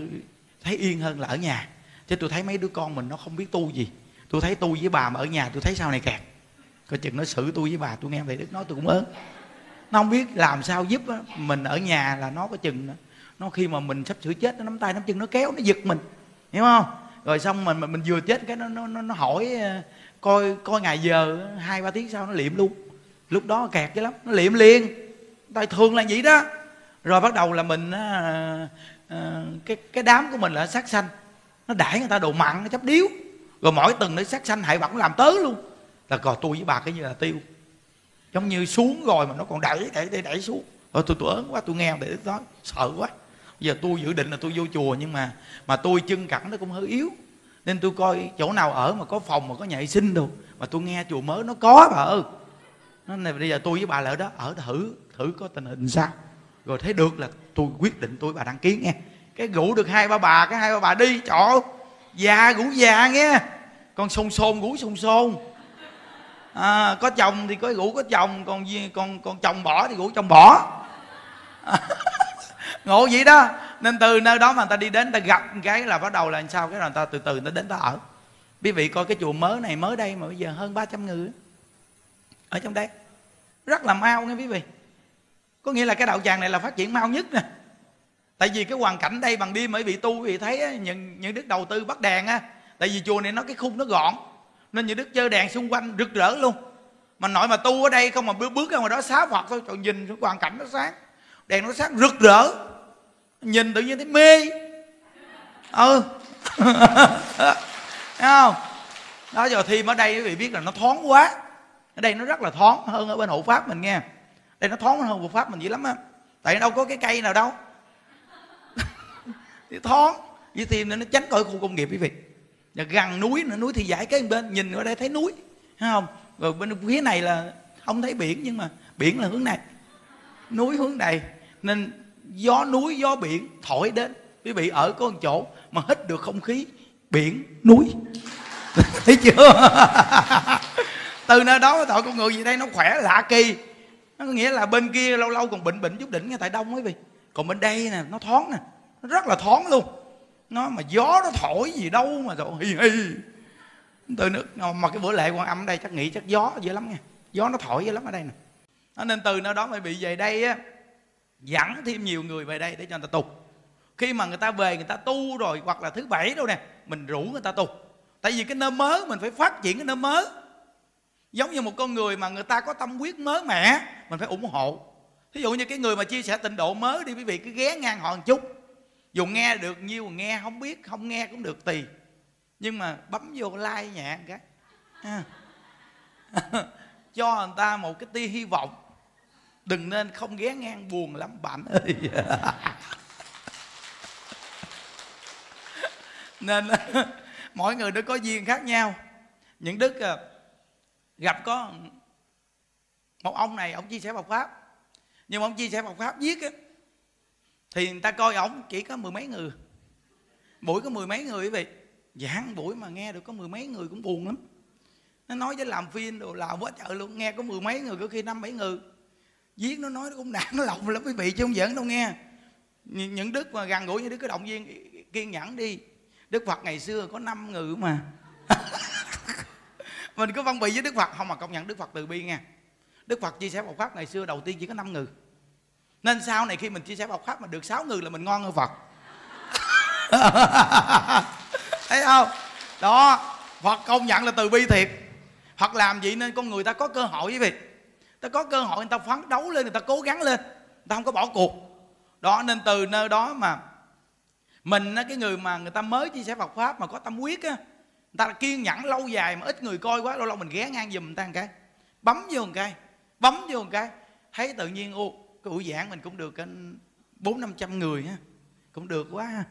thấy yên hơn là ở nhà. Chứ tôi thấy mấy đứa con mình nó không biết tu gì. Tôi thấy tôi với bà mà ở nhà tôi thấy sau này kẹt. Coi chừng nó xử tôi với bà tôi nghe thầy đức nói tôi cũng ớn. Nó không biết làm sao giúp đó. mình ở nhà là nó có chừng nó khi mà mình sắp sửa chết nó nắm tay nắm chân nó kéo nó giật mình. Hiểu không? Rồi xong mình mình, mình vừa chết cái nó nó nó, hỏi ờ, coi coi ngày giờ hai ba tiếng sau nó liệm luôn. Lúc đó kẹt chứ lắm nó liệm liền. Tại thường là vậy đó. Rồi bắt đầu là mình à, à, cái cái đám của mình là sát sanh. Nó đãi người ta đồ mặn nó chấp điếu. Rồi mỗi tuần nó sát sanh hại bậc làm tớ luôn. Là còn tôi với bà cái như là tiêu. Giống như xuống rồi mà nó còn đẩy đẩy đẩy, đẩy xuống. Rồi tôi tôi ớn quá tôi nghe để đó sợ quá giờ tôi dự định là tôi vô chùa nhưng mà mà tôi chân cẳng nó cũng hơi yếu. Nên tôi coi chỗ nào ở mà có phòng mà có nhà vệ sinh đâu mà tôi nghe chùa mới nó có bà ơi. Nó này bây giờ tôi với bà lỡ ở đó ở thử thử có tình hình sao. Rồi thấy được là tôi quyết định tôi bà đăng ký nghe. Cái rủ được hai ba bà cái hai ba bà đi chỗ già rủ già nghe. Con xôn xôn rủ xôn xôn à, có chồng thì có rủ có chồng còn còn còn chồng bỏ thì rủ chồng bỏ. ngộ vậy đó. Nên từ nơi đó mà người ta đi đến, người ta gặp cái là bắt đầu là sao? Cái là người ta từ từ người ta đến ta ở. Quý vị coi cái chùa mới này, mới đây mà bây giờ hơn 300 người ở trong đây. Rất là mau nghe quý vị. Có nghĩa là cái đạo tràng này là phát triển mau nhất nè. Tại vì cái hoàn cảnh đây bằng đêm mấy vị tu, quý vị thấy những những đức đầu tư bắt đèn á. Tại vì chùa này nó, cái khung nó gọn. Nên những đức chơi đèn xung quanh rực rỡ luôn. Mà nội mà tu ở đây không mà bước bước ra ngoài đó xá phật thôi. Trời nhìn cái hoàn cảnh nó sáng. Đèn nó sáng rực rỡ nhìn tự nhiên thấy mê. Ừ. Thấy không? Đó, giờ thêm ở đây quý vị biết là nó thoáng quá. Ở đây nó rất là thoáng hơn ở bên hộ pháp mình nghe. Đây nó thoáng hơn hộ pháp mình dữ lắm á. Tại đâu có cái cây nào đâu. Thì thoáng. Với thêm nó tránh khỏi khu công nghiệp quý vị. Và gần núi nữa, núi thì giải cái bên, nhìn ở đây thấy núi. Thấy không? Rồi bên phía này là không thấy biển, nhưng mà biển là hướng này. Núi hướng này. Nên gió núi, gió biển, thổi đến. Quý vị ở có một chỗ mà hít được không khí, biển, núi. Thấy chưa? Từ nơi đó tội con người gì đây nó khỏe lạ kỳ. Nó có nghĩa là bên kia lâu lâu còn bệnh bệnh chút đỉnh nghe tại đông quý vị. Còn bên đây nè, nó thoáng nè. Nó rất là thoáng luôn. Nó mà gió nó thổi gì đâu mà rồi hi hi. Từ nước ờ, mà cái bữa lễ quan âm ở đây chắc nghĩ chắc gió dữ lắm nha. Gió nó thổi dữ lắm ở đây nè. Nên từ nơi đó mới bị về đây á dẫn thêm nhiều người về đây để cho người ta tu. Khi mà người ta về, người ta tu rồi, hoặc là thứ bảy đâu nè, mình rủ người ta tu. Tại vì cái nơi mới, mình phải phát triển cái nơi mới. Giống như một con người mà người ta có tâm huyết mới mẻ, mình phải ủng hộ. Thí dụ như cái người mà chia sẻ tịnh độ mới đi quý vị, cứ ghé ngang họ một chút. Dù nghe được nhiêu nghe không biết, không nghe cũng được tùy nhưng mà bấm vô like nhẹ cái. Cho người ta một cái tia hy vọng đừng nên không ghé ngang buồn lắm bạn ơi nên mỗi người nó có duyên khác nhau. Những đức à, gặp có một ông này ông chia sẻ Phật pháp. Nhưng mà ông chia sẻ Phật pháp viết á thì người ta coi ổng chỉ có mười mấy người. Buổi có mười mấy người quý vị. Giảng buổi mà nghe được có mười mấy người cũng buồn lắm. Nó nói với làm phim đồ làm quá trời luôn nghe có mười mấy người có khi năm bảy người viết nó nói nó cũng nản nó lọc lắm quý vị, chứ không giỡn đâu nghe. Những đức mà gần gũi như đức cái động viên, kiên nhẫn đi. Đức phật ngày xưa có năm người mà. Mình có phân bị với đức phật, không mà công nhận đức phật từ bi nha đức phật chia sẻ bọc pháp ngày xưa đầu tiên chỉ có năm người nên sau này khi mình chia sẻ bọc pháp mà được sáu người là mình ngon hơn phật. Thấy không? Đó, phật công nhận là từ bi thiệt. Phật làm vậy nên con người ta có cơ hội với việc ta có cơ hội, người ta phấn đấu lên, người ta cố gắng lên. Người ta không có bỏ cuộc. Đó, nên từ nơi đó mà mình cái người mà người ta mới chia sẻ Phật pháp mà có tâm huyết á, người ta kiên nhẫn lâu dài mà ít người coi quá, lâu lâu mình ghé ngang giùm người ta một cái, bấm vô một cái, bấm vô một cái, thấy tự nhiên, ô, cái buổi giảng mình cũng được bốn năm trăm người ha cũng được quá ha.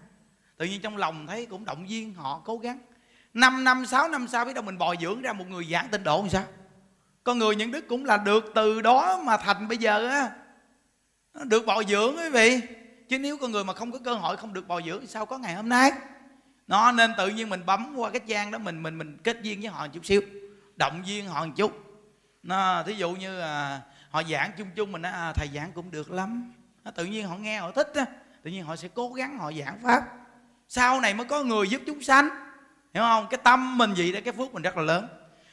Tự nhiên trong lòng thấy cũng động viên họ, cố gắng. 5 năm 6 năm sau, biết đâu mình bồi dưỡng ra một người giảng tinh độ làm sao? Con người những đức cũng là được từ đó mà thành bây giờ á. Được bồi dưỡng quý vị. Chứ nếu con người mà không có cơ hội không được bồi dưỡng sao có ngày hôm nay? Nó nên tự nhiên mình bấm qua cái trang đó mình mình mình kết duyên với họ một chút xíu. Động viên họ một chút. Nó thí dụ như à, họ giảng chung chung mình nói à, thầy giảng cũng được lắm. Nó tự nhiên họ nghe họ thích á. Tự nhiên họ sẽ cố gắng họ giảng pháp. Sau này mới có người giúp chúng sanh. Hiểu không? Cái tâm mình gì đó cái phước mình rất là lớn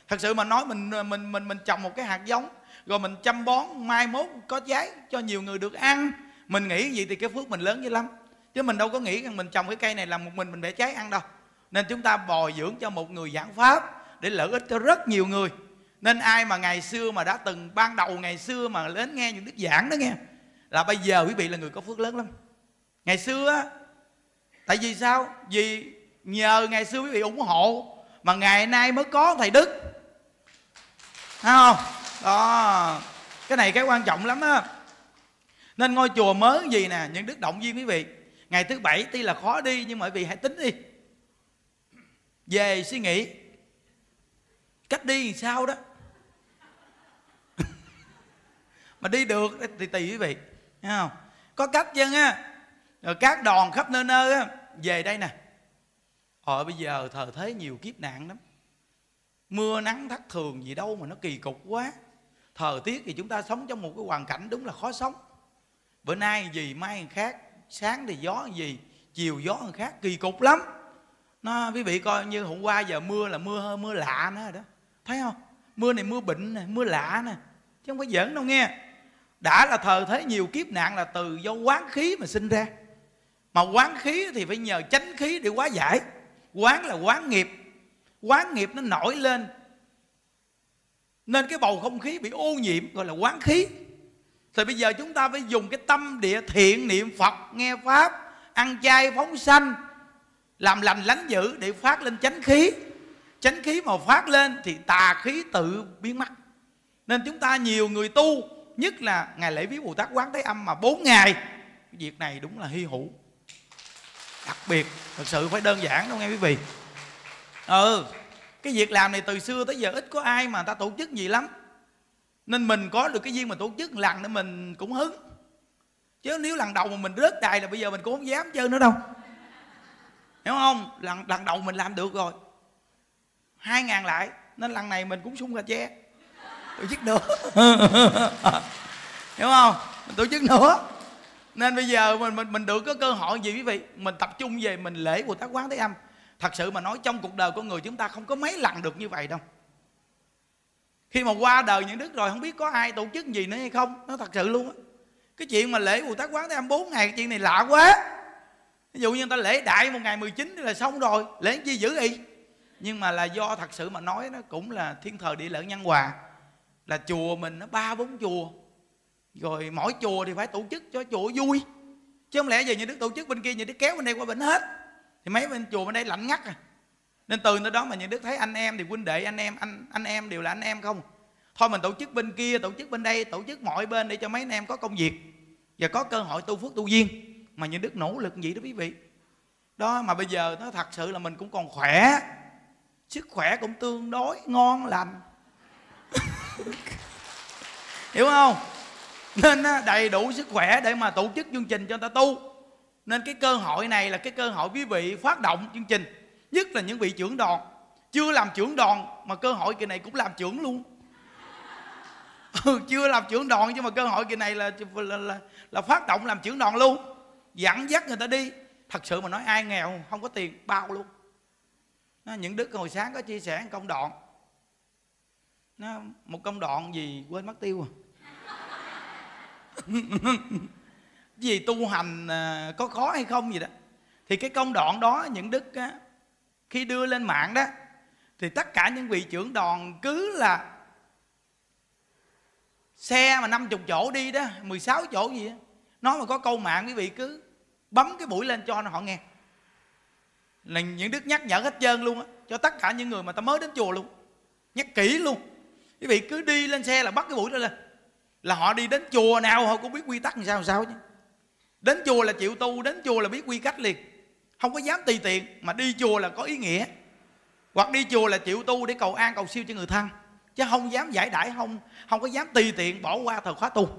thật sự mà nói mình mình mình mình trồng một cái hạt giống, rồi mình chăm bón, mai mốt có trái cho nhiều người được ăn. Mình nghĩ gì thì cái phước mình lớn dữ lắm. Chứ mình đâu có nghĩ rằng mình trồng cái cây này làm một mình mình để trái ăn đâu. Nên chúng ta bồi dưỡng cho một người giảng pháp để lợi ích cho rất nhiều người. Nên ai mà ngày xưa mà đã từng ban đầu ngày xưa mà đến nghe những đức giảng đó nghe, là bây giờ quý vị là người có phước lớn lắm. Ngày xưa á, tại vì sao? Vì nhờ ngày xưa quý vị ủng hộ mà ngày nay mới có thầy đức thấy không? Đó. Cái này cái quan trọng lắm á. Nên ngôi chùa mới gì nè, những đức động viên quý vị. Ngày thứ bảy, tuy là khó đi, nhưng mà quý vị hãy tính đi. Về suy nghĩ. Cách đi làm sao đó? Mà đi được, thì tùy quý vị. Thấy không? Có cách dân á rồi các đòn khắp nơi nơi á. Về đây nè. Ở bây giờ thờ thế nhiều kiếp nạn lắm mưa nắng thất thường gì đâu mà nó kỳ cục quá. Thời tiết thì chúng ta sống trong một cái hoàn cảnh đúng là khó sống. Bữa nay gì mai khác, sáng thì gió gì, chiều gió khác, kỳ cục lắm. Nó, quý vị coi như hôm qua giờ mưa là mưa mưa lạ nữa rồi đó. Thấy không? Mưa này mưa bệnh nè, mưa lạ nè, chứ không phải giỡn đâu nghe. Đã là thờ thế nhiều kiếp nạn là từ do quán khí mà sinh ra. Mà quán khí thì phải nhờ chánh khí để hóa giải. Quán là quán nghiệp quán nghiệp nó nổi lên. Nên cái bầu không khí bị ô nhiễm, gọi là quán khí. Thì bây giờ chúng ta phải dùng cái tâm địa thiện niệm phật, nghe pháp, ăn chay, phóng sanh, làm lành lánh dữ để phát lên chánh khí. Chánh khí mà phát lên thì tà khí tự biến mất. Nên chúng ta nhiều người tu, nhất là ngày lễ viếng bồ tát quán thế âm mà bốn ngày, cái việc này đúng là hy hữu. Đặc biệt, thật sự phải đơn giản đâu nghe quý vị ừ cái việc làm này từ xưa tới giờ ít có ai mà ta tổ chức gì lắm. Nên mình có được cái duyên mà tổ chức lần nữa mình cũng hứng. Chứ nếu lần đầu mà mình rớt đài là bây giờ mình cũng không dám chơi nữa đâu. Hiểu không? Lần lần đầu mình làm được rồi. Hai ngàn lại, nên lần này mình cũng sung gà che tổ chức nữa. Hiểu không? Mình tổ chức nữa. Nên bây giờ mình mình mình được có cơ hội gì quý vị? Mình tập trung về mình lễ của tác quán thế âm thật sự mà nói trong cuộc đời con người chúng ta không có mấy lần được như vậy đâu. Khi mà qua đời những đức rồi không biết có ai tổ chức gì nữa hay không nó thật sự luôn á. Cái chuyện mà lễ bồ tát quán thế âm bốn ngày cái chuyện này lạ quá. Ví dụ như người ta lễ đại một ngày 19 thì là xong rồi, lễ chi giữ y nhưng mà là do thật sự mà nói nó cũng là thiên thời địa lợi nhân hòa. Là chùa mình nó ba bốn chùa, rồi mỗi chùa thì phải tổ chức cho chùa vui. Chứ không lẽ giờ như đức tổ chức bên kia như đức kéo bên đây qua bệnh hết thì mấy bên chùa bên đây lạnh ngắt à. Nên từ nơi đó mà những đức thấy anh em thì huynh đệ, anh em, anh anh em đều là anh em không. Thôi mình tổ chức bên kia, tổ chức bên đây, tổ chức mọi bên để cho mấy anh em có công việc và có cơ hội tu phước tu duyên. Mà những đức nỗ lực gì đó quý vị? Đó, mà bây giờ nó thật sự là mình cũng còn khỏe. Sức khỏe cũng tương đối, ngon lành. Hiểu không? Nên đầy đủ sức khỏe để mà tổ chức chương trình cho người ta tu nên cái cơ hội này là cái cơ hội quý vị phát động chương trình nhất là những vị trưởng đoàn. Chưa làm trưởng đoàn mà cơ hội kỳ này cũng làm trưởng luôn. Ừ, chưa làm trưởng đoàn nhưng mà cơ hội kỳ này là là, là là phát động làm trưởng đoàn luôn. Dẫn dắt người ta đi. Thật sự mà nói ai nghèo không có tiền bao luôn. Nó, những đức hồi sáng có chia sẻ công đoạn. Nó một công đoạn gì quên mất tiêu à. gì tu hành à, có khó hay không gì đó. Thì cái công đoạn đó những đức á, khi đưa lên mạng đó thì tất cả những vị trưởng đoàn cứ là xe mà 50 chỗ đi đó 16 chỗ gì đó nói mà có câu mạng quý vị cứ bấm cái buổi lên cho họ nghe. Là những đức nhắc nhở hết trơn luôn á cho tất cả những người mà ta mới đến chùa luôn nhắc kỹ luôn. Quý vị cứ đi lên xe là bắt cái buổi đó lên. Là họ đi đến chùa nào họ cũng biết quy tắc làm sao làm sao chứ đến chùa là chịu tu, đến chùa là biết quy cách liền. Không có dám tùy tiện, mà đi chùa là có ý nghĩa. Hoặc đi chùa là chịu tu để cầu an, cầu siêu cho người thân. Chứ không dám giải đãi, không không có dám tùy tiện bỏ qua thời khóa tu.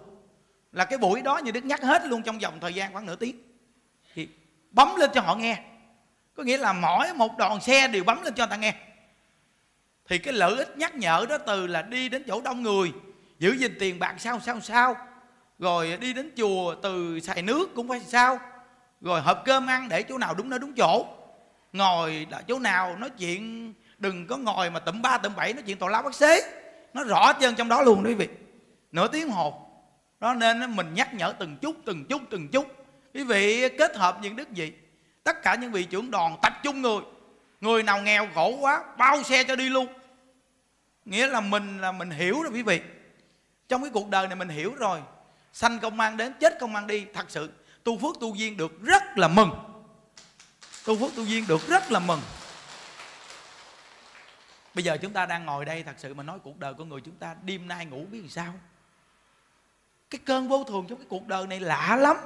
Là cái buổi đó như đức nhắc hết luôn trong vòng thời gian khoảng nửa tiếng. Thì bấm lên cho họ nghe. Có nghĩa là mỗi một đoàn xe đều bấm lên cho người ta nghe. Thì cái lợi ích nhắc nhở đó từ là đi đến chỗ đông người, giữ gìn tiền bạc, sao sao sao rồi đi đến chùa từ xài nước cũng phải sao? Rồi hộp cơm ăn để chỗ nào đúng nơi đúng chỗ. Ngồi là chỗ nào nói chuyện, đừng có ngồi mà tụm ba tụm bảy nói chuyện tào lao bác xế. Nó rõ chân trong đó luôn đó quý vị. Nửa tiếng hồ. Đó nên mình nhắc nhở từng chút từng chút từng chút. Quý vị kết hợp những đức gì tất cả những vị trưởng đoàn tập trung người. Người nào nghèo khổ quá, bao xe cho đi luôn. Nghĩa là mình là mình hiểu rồi quý vị. Trong cái cuộc đời này mình hiểu rồi sanh công an đến, chết công an đi, thật sự, tu phước tu duyên được rất là mừng. Tu phước tu duyên được rất là mừng. Bây giờ chúng ta đang ngồi đây thật sự mà nói cuộc đời của người chúng ta đêm nay ngủ biết làm sao? Cái cơn vô thường trong cái cuộc đời này lạ lắm.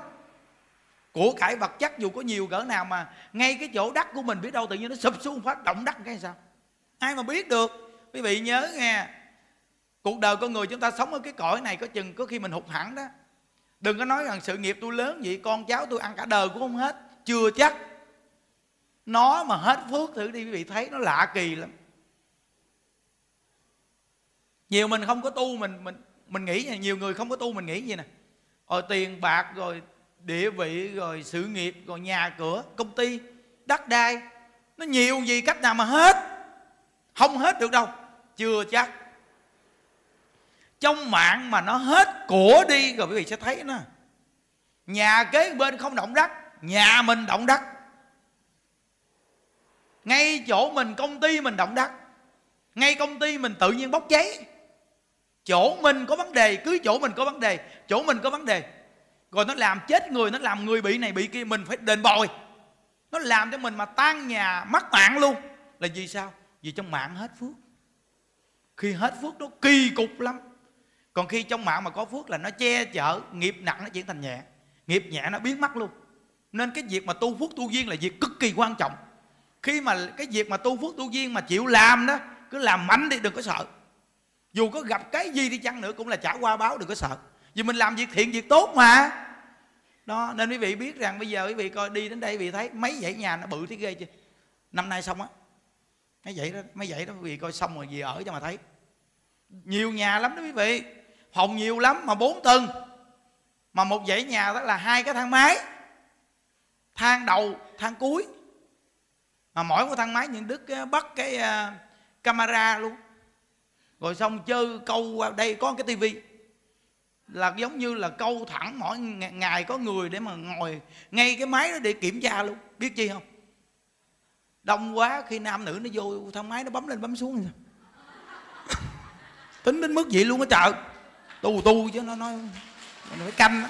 Của cải vật chất dù có nhiều cỡ nào mà ngay cái chỗ đất của mình biết đâu tự nhiên nó sụp xuống phát, động đất cái sao? Ai mà biết được? Quý vị nhớ nghe, cuộc đời con người chúng ta sống ở cái cõi này có chừng có khi mình hụt hẳn đó đừng có nói rằng sự nghiệp tôi lớn vậy, con cháu tôi ăn cả đời cũng không hết. Chưa chắc. Nó mà hết phước thử đi, quý vị thấy nó lạ kỳ lắm. Nhiều mình không có tu, mình mình mình nghĩ nha nhiều người không có tu, mình nghĩ gì nè. Rồi tiền bạc, rồi địa vị, rồi sự nghiệp, rồi nhà cửa, công ty, đất đai. Nó nhiều gì, cách nào mà hết. Không hết được đâu. Chưa chắc trong mạng mà nó hết của đi, rồi quý vị sẽ thấy nó. Nhà kế bên không động đất, nhà mình động đất. Ngay chỗ mình, công ty mình động đất. Ngay công ty mình tự nhiên bốc cháy. Chỗ mình có vấn đề, cứ chỗ mình có vấn đề, chỗ mình có vấn đề. Rồi nó làm chết người, nó làm người bị này bị kia, mình phải đền bồi. Nó làm cho mình mà tan nhà, mất mạng luôn. Là vì sao? Vì trong mạng hết phước. Khi hết phước nó kỳ cục lắm còn khi trong mạng mà có phước là nó che chở, nghiệp nặng nó chuyển thành nhẹ. Nghiệp nhẹ nó biến mất luôn. Nên cái việc mà tu phước tu duyên là việc cực kỳ quan trọng. Khi mà cái việc mà tu phước tu duyên mà chịu làm đó, cứ làm mạnh đi, đừng có sợ. Dù có gặp cái gì đi chăng nữa cũng là trả qua báo, đừng có sợ. Vì mình làm việc thiện, việc tốt mà. Đó, nên quý vị biết rằng bây giờ quý vị coi, đi đến đây quý vị thấy mấy dãy nhà nó bự thế ghê chưa? Năm nay xong á. Mấy dãy đó, mấy dãy đó quý vị coi xong rồi về ở cho mà thấy. Nhiều nhà lắm đó quý vị phòng nhiều lắm mà bốn tầng. Mà một dãy nhà đó là hai cái thang máy. Thang đầu, thang cuối. Mà mỗi một thang máy những đức bắt cái à, camera luôn. Rồi xong chơi câu qua, đây có cái tivi. Là giống như là câu thẳng mỗi ngày có người để mà ngồi ngay cái máy đó để kiểm tra luôn. Biết chi không? Đông quá, khi nam nữ nó vô thang máy nó bấm lên bấm xuống tính đến mức vậy luôn á trời tu tu chứ nó nói mình phải canh đó.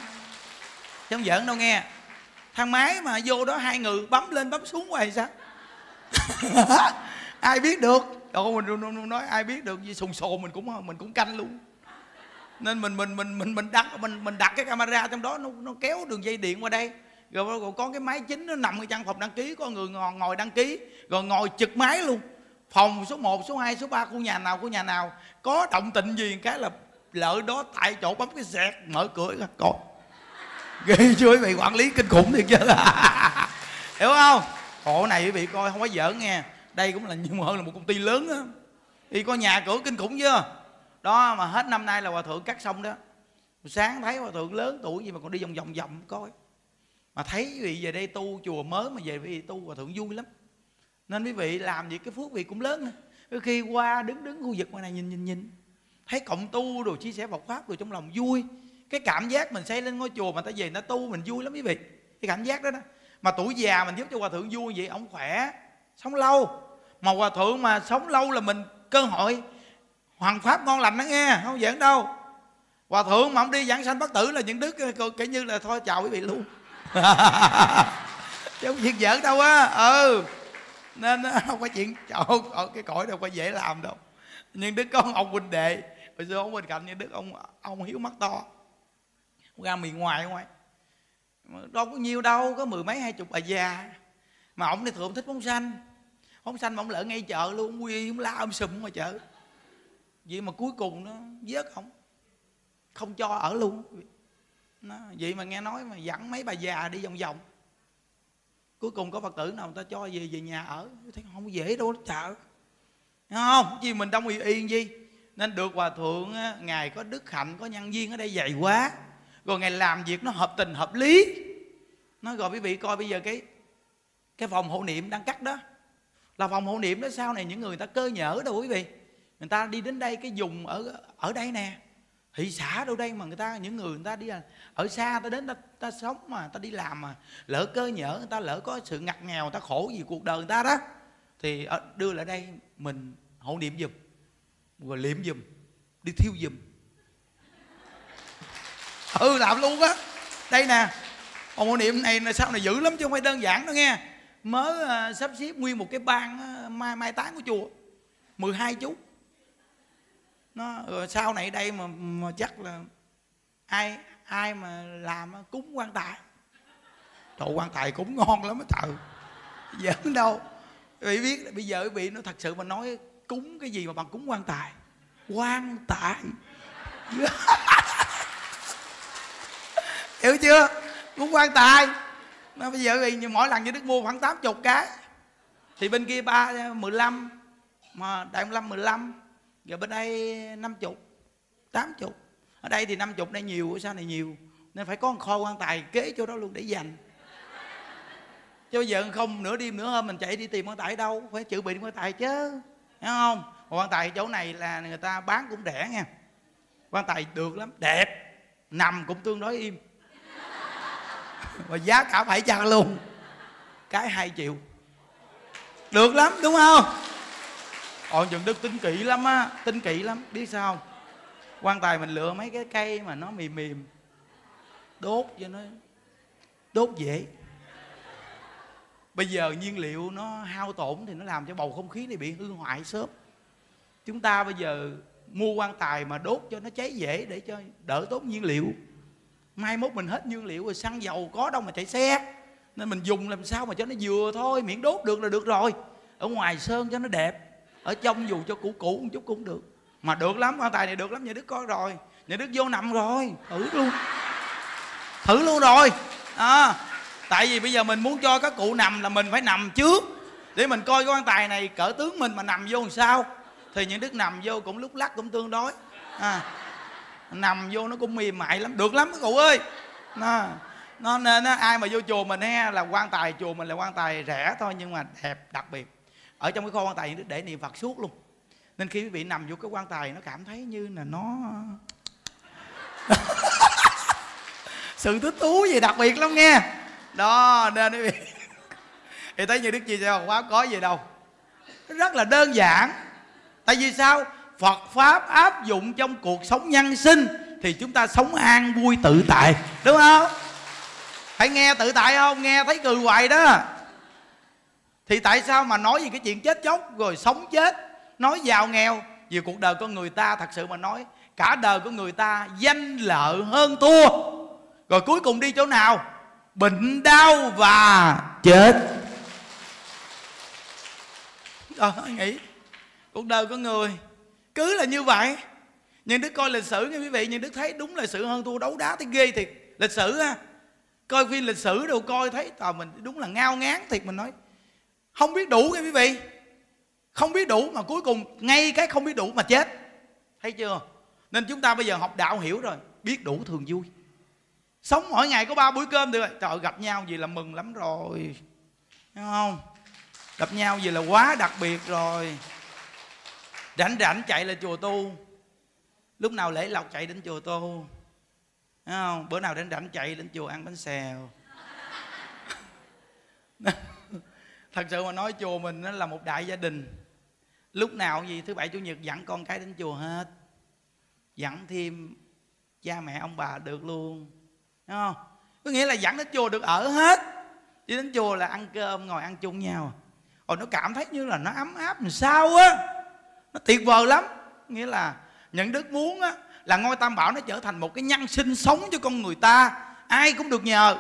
chứ không giỡn đâu nghe. Thang máy mà vô đó hai người bấm lên bấm xuống hoài sao? Ai biết được? Đâu mình nói ai biết được gì? Sùng sồ mình cũng mình cũng canh luôn. Nên mình mình mình mình mình đặt mình mình đặt cái camera trong đó nó, nó kéo đường dây điện qua đây. Rồi, rồi có cái máy chính nó nằm ở trong phòng đăng ký có người ngồi, ngồi đăng ký rồi ngồi trực máy luôn. Phòng số 1, số 2, số 3 khu nhà nào khu nhà nào có động tịnh gì cái là lỡ đó tại chỗ bấm cái sẹt mở cửa ra coi ghê chưa, quý vị quản lý kinh khủng thiệt chứ. Hiểu không? Khổ này quý vị coi, không có giỡn nghe. Đây cũng là nhiều hơn là một công ty lớn á. Thì có nhà cửa kinh khủng chưa? Đó, mà hết năm nay là hòa thượng cắt xong đó. Sáng thấy hòa thượng lớn tuổi gì mà còn đi vòng vòng vòng, coi. Mà thấy quý vị về đây tu chùa mới mà về quý vị tu, hòa thượng vui lắm. Nên quý vị làm gì cái phước vị cũng lớn. Đôi khi qua đứng đứng khu vực ngoài này nhìn nhìn nhìn thấy cộng tu rồi chia sẻ Phật pháp rồi trong lòng vui. Cái cảm giác mình xây lên ngôi chùa mà ta về nó tu mình vui lắm quý vị. Cái cảm giác đó đó. Mà tuổi già mình giúp cho hòa thượng vui vậy, ông khỏe, sống lâu. Mà hòa thượng mà sống lâu là mình cơ hội hoàng pháp ngon lành đó nghe, không giỡn đâu. Hòa thượng mà ông đi giảng sanh bất tử là những đức kể như là thôi, chào quý vị luôn. Chứ không chuyện giỡn đâu á ừ. Nên không có chuyện, trời cái cõi đâu có dễ làm đâu. Nhưng đức có ông huynh đệ bây giờ ông bên cạnh như đức ông ông hiếu mắt to. Ra miền ngoài ngoài đâu có nhiều đâu có mười mấy hai chục bà già. Mà ông thì thường thích bóng xanh. Bóng xanh mà ông lỡ ngay chợ luôn quy ông la ông sùm ngoài chợ. Vậy mà cuối cùng nó vớt không không cho ở luôn. Nó, vậy mà nghe nói mà dẫn mấy bà già đi vòng vòng. Cuối cùng có phật tử nào người ta cho về về nhà ở. Thấy không dễ đâu chợ. Không? Chi mình đông y yên gì? Nên được hòa thượng ngài có đức hạnh có nhân viên ở đây dày quá. Rồi ngài làm việc nó hợp tình hợp lý. Nói rồi quý vị coi bây giờ cái cái phòng hộ niệm đang cắt đó. Là phòng hộ niệm đó sau này những người ta cơ nhở đâu quý vị. Người ta đi đến đây cái dùng ở ở đây nè. Thị xã đâu đây mà người ta những người người ta đi ở xa ta đến ta, ta sống mà ta đi làm mà. Lỡ cơ nhở người ta lỡ có sự ngặt nghèo người ta khổ gì cuộc đời người ta đó thì ờ, đưa lại đây mình hộ niệm giùm và liệm giùm đi thiêu giùm. Ừ làm luôn á. Đây nè hộ niệm này là sau này dữ lắm chứ không phải đơn giản đâu nghe. Mới uh, sắp xếp nguyên một cái ban uh, ờ, mai mai táng của chùa 12 chú. Nó rồi sau này đây mà, mà chắc là ai ai mà làm cúng quan tài. Trời quan tài cũng ngon lắm á trời giỡn đâu. Bị biết bây giờ bị vị nó thật sự mà nói cúng cái gì mà bằng cúng quan tài? Quan tài. Hiểu chưa? Cúng quan tài. Nó bây giờ vì mỗi lần như đức mua khoảng tám chục cái. Thì bên kia ba, mười lăm, mà đại ông lâm mười lăm, rồi bên đây năm chục, tám chục. Ở đây thì năm chục đây nhiều sao này nhiều. Nên phải có một kho quan tài kế chỗ đó luôn để dành. Chứ bây giờ không, nửa đêm nửa hôm mình chạy đi tìm quan tài đâu? Phải chuẩn bị quan tài chứ hiểu không? Quan tài chỗ này là người ta bán cũng rẻ nha. Quan tài được lắm, đẹp. Nằm cũng tương đối im. Và giá cả phải chăng luôn. Cái hai triệu. Được lắm, đúng không? Ồ Nhuận Đức tính kỹ lắm á, Tính kỹ lắm, Biết sao không? Quan tài mình lựa mấy cái cây mà nó mềm mềm, Đốt cho nó, Đốt dễ. Bây giờ nhiên liệu nó hao tổn Thì nó làm cho bầu không khí này bị hư hoại sớm. Chúng ta bây giờ Mua quan tài mà đốt cho nó cháy dễ Để cho đỡ tốn nhiên liệu. Mai mốt mình hết nhiên liệu rồi xăng dầu có đâu mà chạy xe. Nên mình dùng làm sao mà cho nó vừa thôi Miễn đốt được là được rồi. Ở ngoài sơn cho nó đẹp ở trong dù cho cũ cũ một chút cũng được. Mà được lắm quan tài này được lắm nhà đức có rồi. Nhà đức vô nằm rồi thử luôn. Thử luôn rồi. À, tại vì bây giờ mình muốn cho các cụ nằm là mình phải nằm trước. Để mình coi cái quan tài này cỡ tướng mình mà nằm vô làm sao? Thì những đức nằm vô cũng lúc lắc cũng tương đối. À, nằm vô nó cũng mềm mại lắm. Được lắm các cụ ơi. Nó nó nên ai mà vô chùa mình he là quan tài chùa mình là quan tài rẻ thôi nhưng mà đẹp đặc biệt. Ở trong cái kho quan tài để niệm phật suốt luôn. Nên khi quý vị nằm vô cái quan tài nó cảm thấy như là nó sự thích thú gì đặc biệt lắm nghe đó, nên quý vị thì thấy như đức chia sẻ khóa có gì đâu. Rất là đơn giản. Tại vì sao? Phật pháp áp dụng trong cuộc sống nhân sinh thì chúng ta sống an vui tự tại, đúng không? Phải nghe tự tại không? Nghe thấy cười hoài đó. Thì tại sao mà nói về cái chuyện chết chóc rồi sống chết? Nói giàu nghèo, vì cuộc đời con người ta thật sự mà nói, cả đời của người ta danh lợi hơn thua. Rồi cuối cùng đi chỗ nào? Bệnh đau và chết. Đó nghĩ, cuộc đời của người cứ là như vậy. Nhưng đức coi lịch sử nghe quý vị nhưng đức thấy đúng là sự hơn thua đấu đá thấy ghê thiệt. Lịch sử ha, coi phim lịch sử đâu coi thấy tờ mình đúng là ngao ngán thiệt, mình nói, không biết đủ nghe quý vị. Không biết đủ mà cuối cùng ngay cái không biết đủ mà chết. Thấy chưa? Nên chúng ta bây giờ học đạo hiểu rồi, biết đủ thường vui sống mỗi ngày có ba buổi cơm được trời, gặp nhau gì là mừng lắm rồi. Đúng không? Gặp nhau gì là quá đặc biệt rồi. Rảnh rảnh chạy lên chùa tu. Lúc nào lễ lộc chạy đến chùa tu. Đúng không? Bữa nào rảnh rảnh chạy đến chùa ăn bánh xèo. Thật sự mà nói chùa mình nó là một đại gia đình. Lúc nào gì thứ bảy, chủ nhật dẫn con cái đến chùa hết. Dẫn thêm cha mẹ, ông bà được luôn không? Có nghĩa là dẫn đến chùa được ở hết. Đi đến chùa là ăn cơm, ngồi ăn chung nhau. Rồi nó cảm thấy như là nó ấm áp, làm sao á? Nó tuyệt vời lắm. Nghĩa là những đức muốn á, là ngôi tam bảo nó trở thành một cái nhân sinh sống cho con người ta. Ai cũng được nhờ.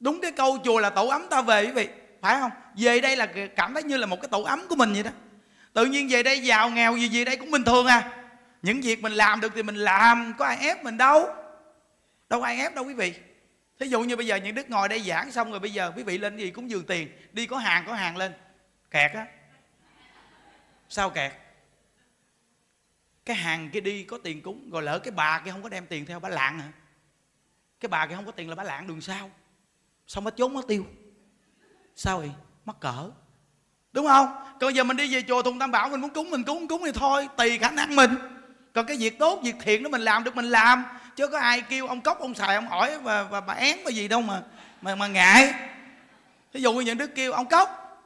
Đúng cái câu chùa là tổ ấm ta về quý vị. Phải không? Về đây là cảm thấy như là một cái tổ ấm của mình vậy đó. Tự nhiên về đây giàu nghèo gì gì đây cũng bình thường à. Những việc mình làm được thì mình làm, có ai ép mình đâu đâu ai ép đâu quý vị. Thí dụ như bây giờ những đức ngồi đây giảng xong rồi bây giờ quý vị lên gì cũng dường tiền. Đi có hàng có hàng lên. Kẹt á. Sao kẹt? Cái hàng kia đi có tiền cúng, rồi lỡ cái bà kia không có đem tiền theo, bà lạng hả? Cái bà kia không có tiền là bà lạng, đường sao xong nó trốn mất tiêu. Sao vậy? Mắc cỡ. Đúng không? Còn giờ mình đi về chùa thùng tam bảo, mình muốn cúng, mình cúng cúng thì thôi, tùy khả năng mình còn cái việc tốt, việc thiện đó mình làm được, mình làm. Chứ có ai kêu ông cốc, ông xài, ông hỏi và và bà én cái gì đâu mà mà mà ngại. Ví dụ như những đứa kêu ông cốc,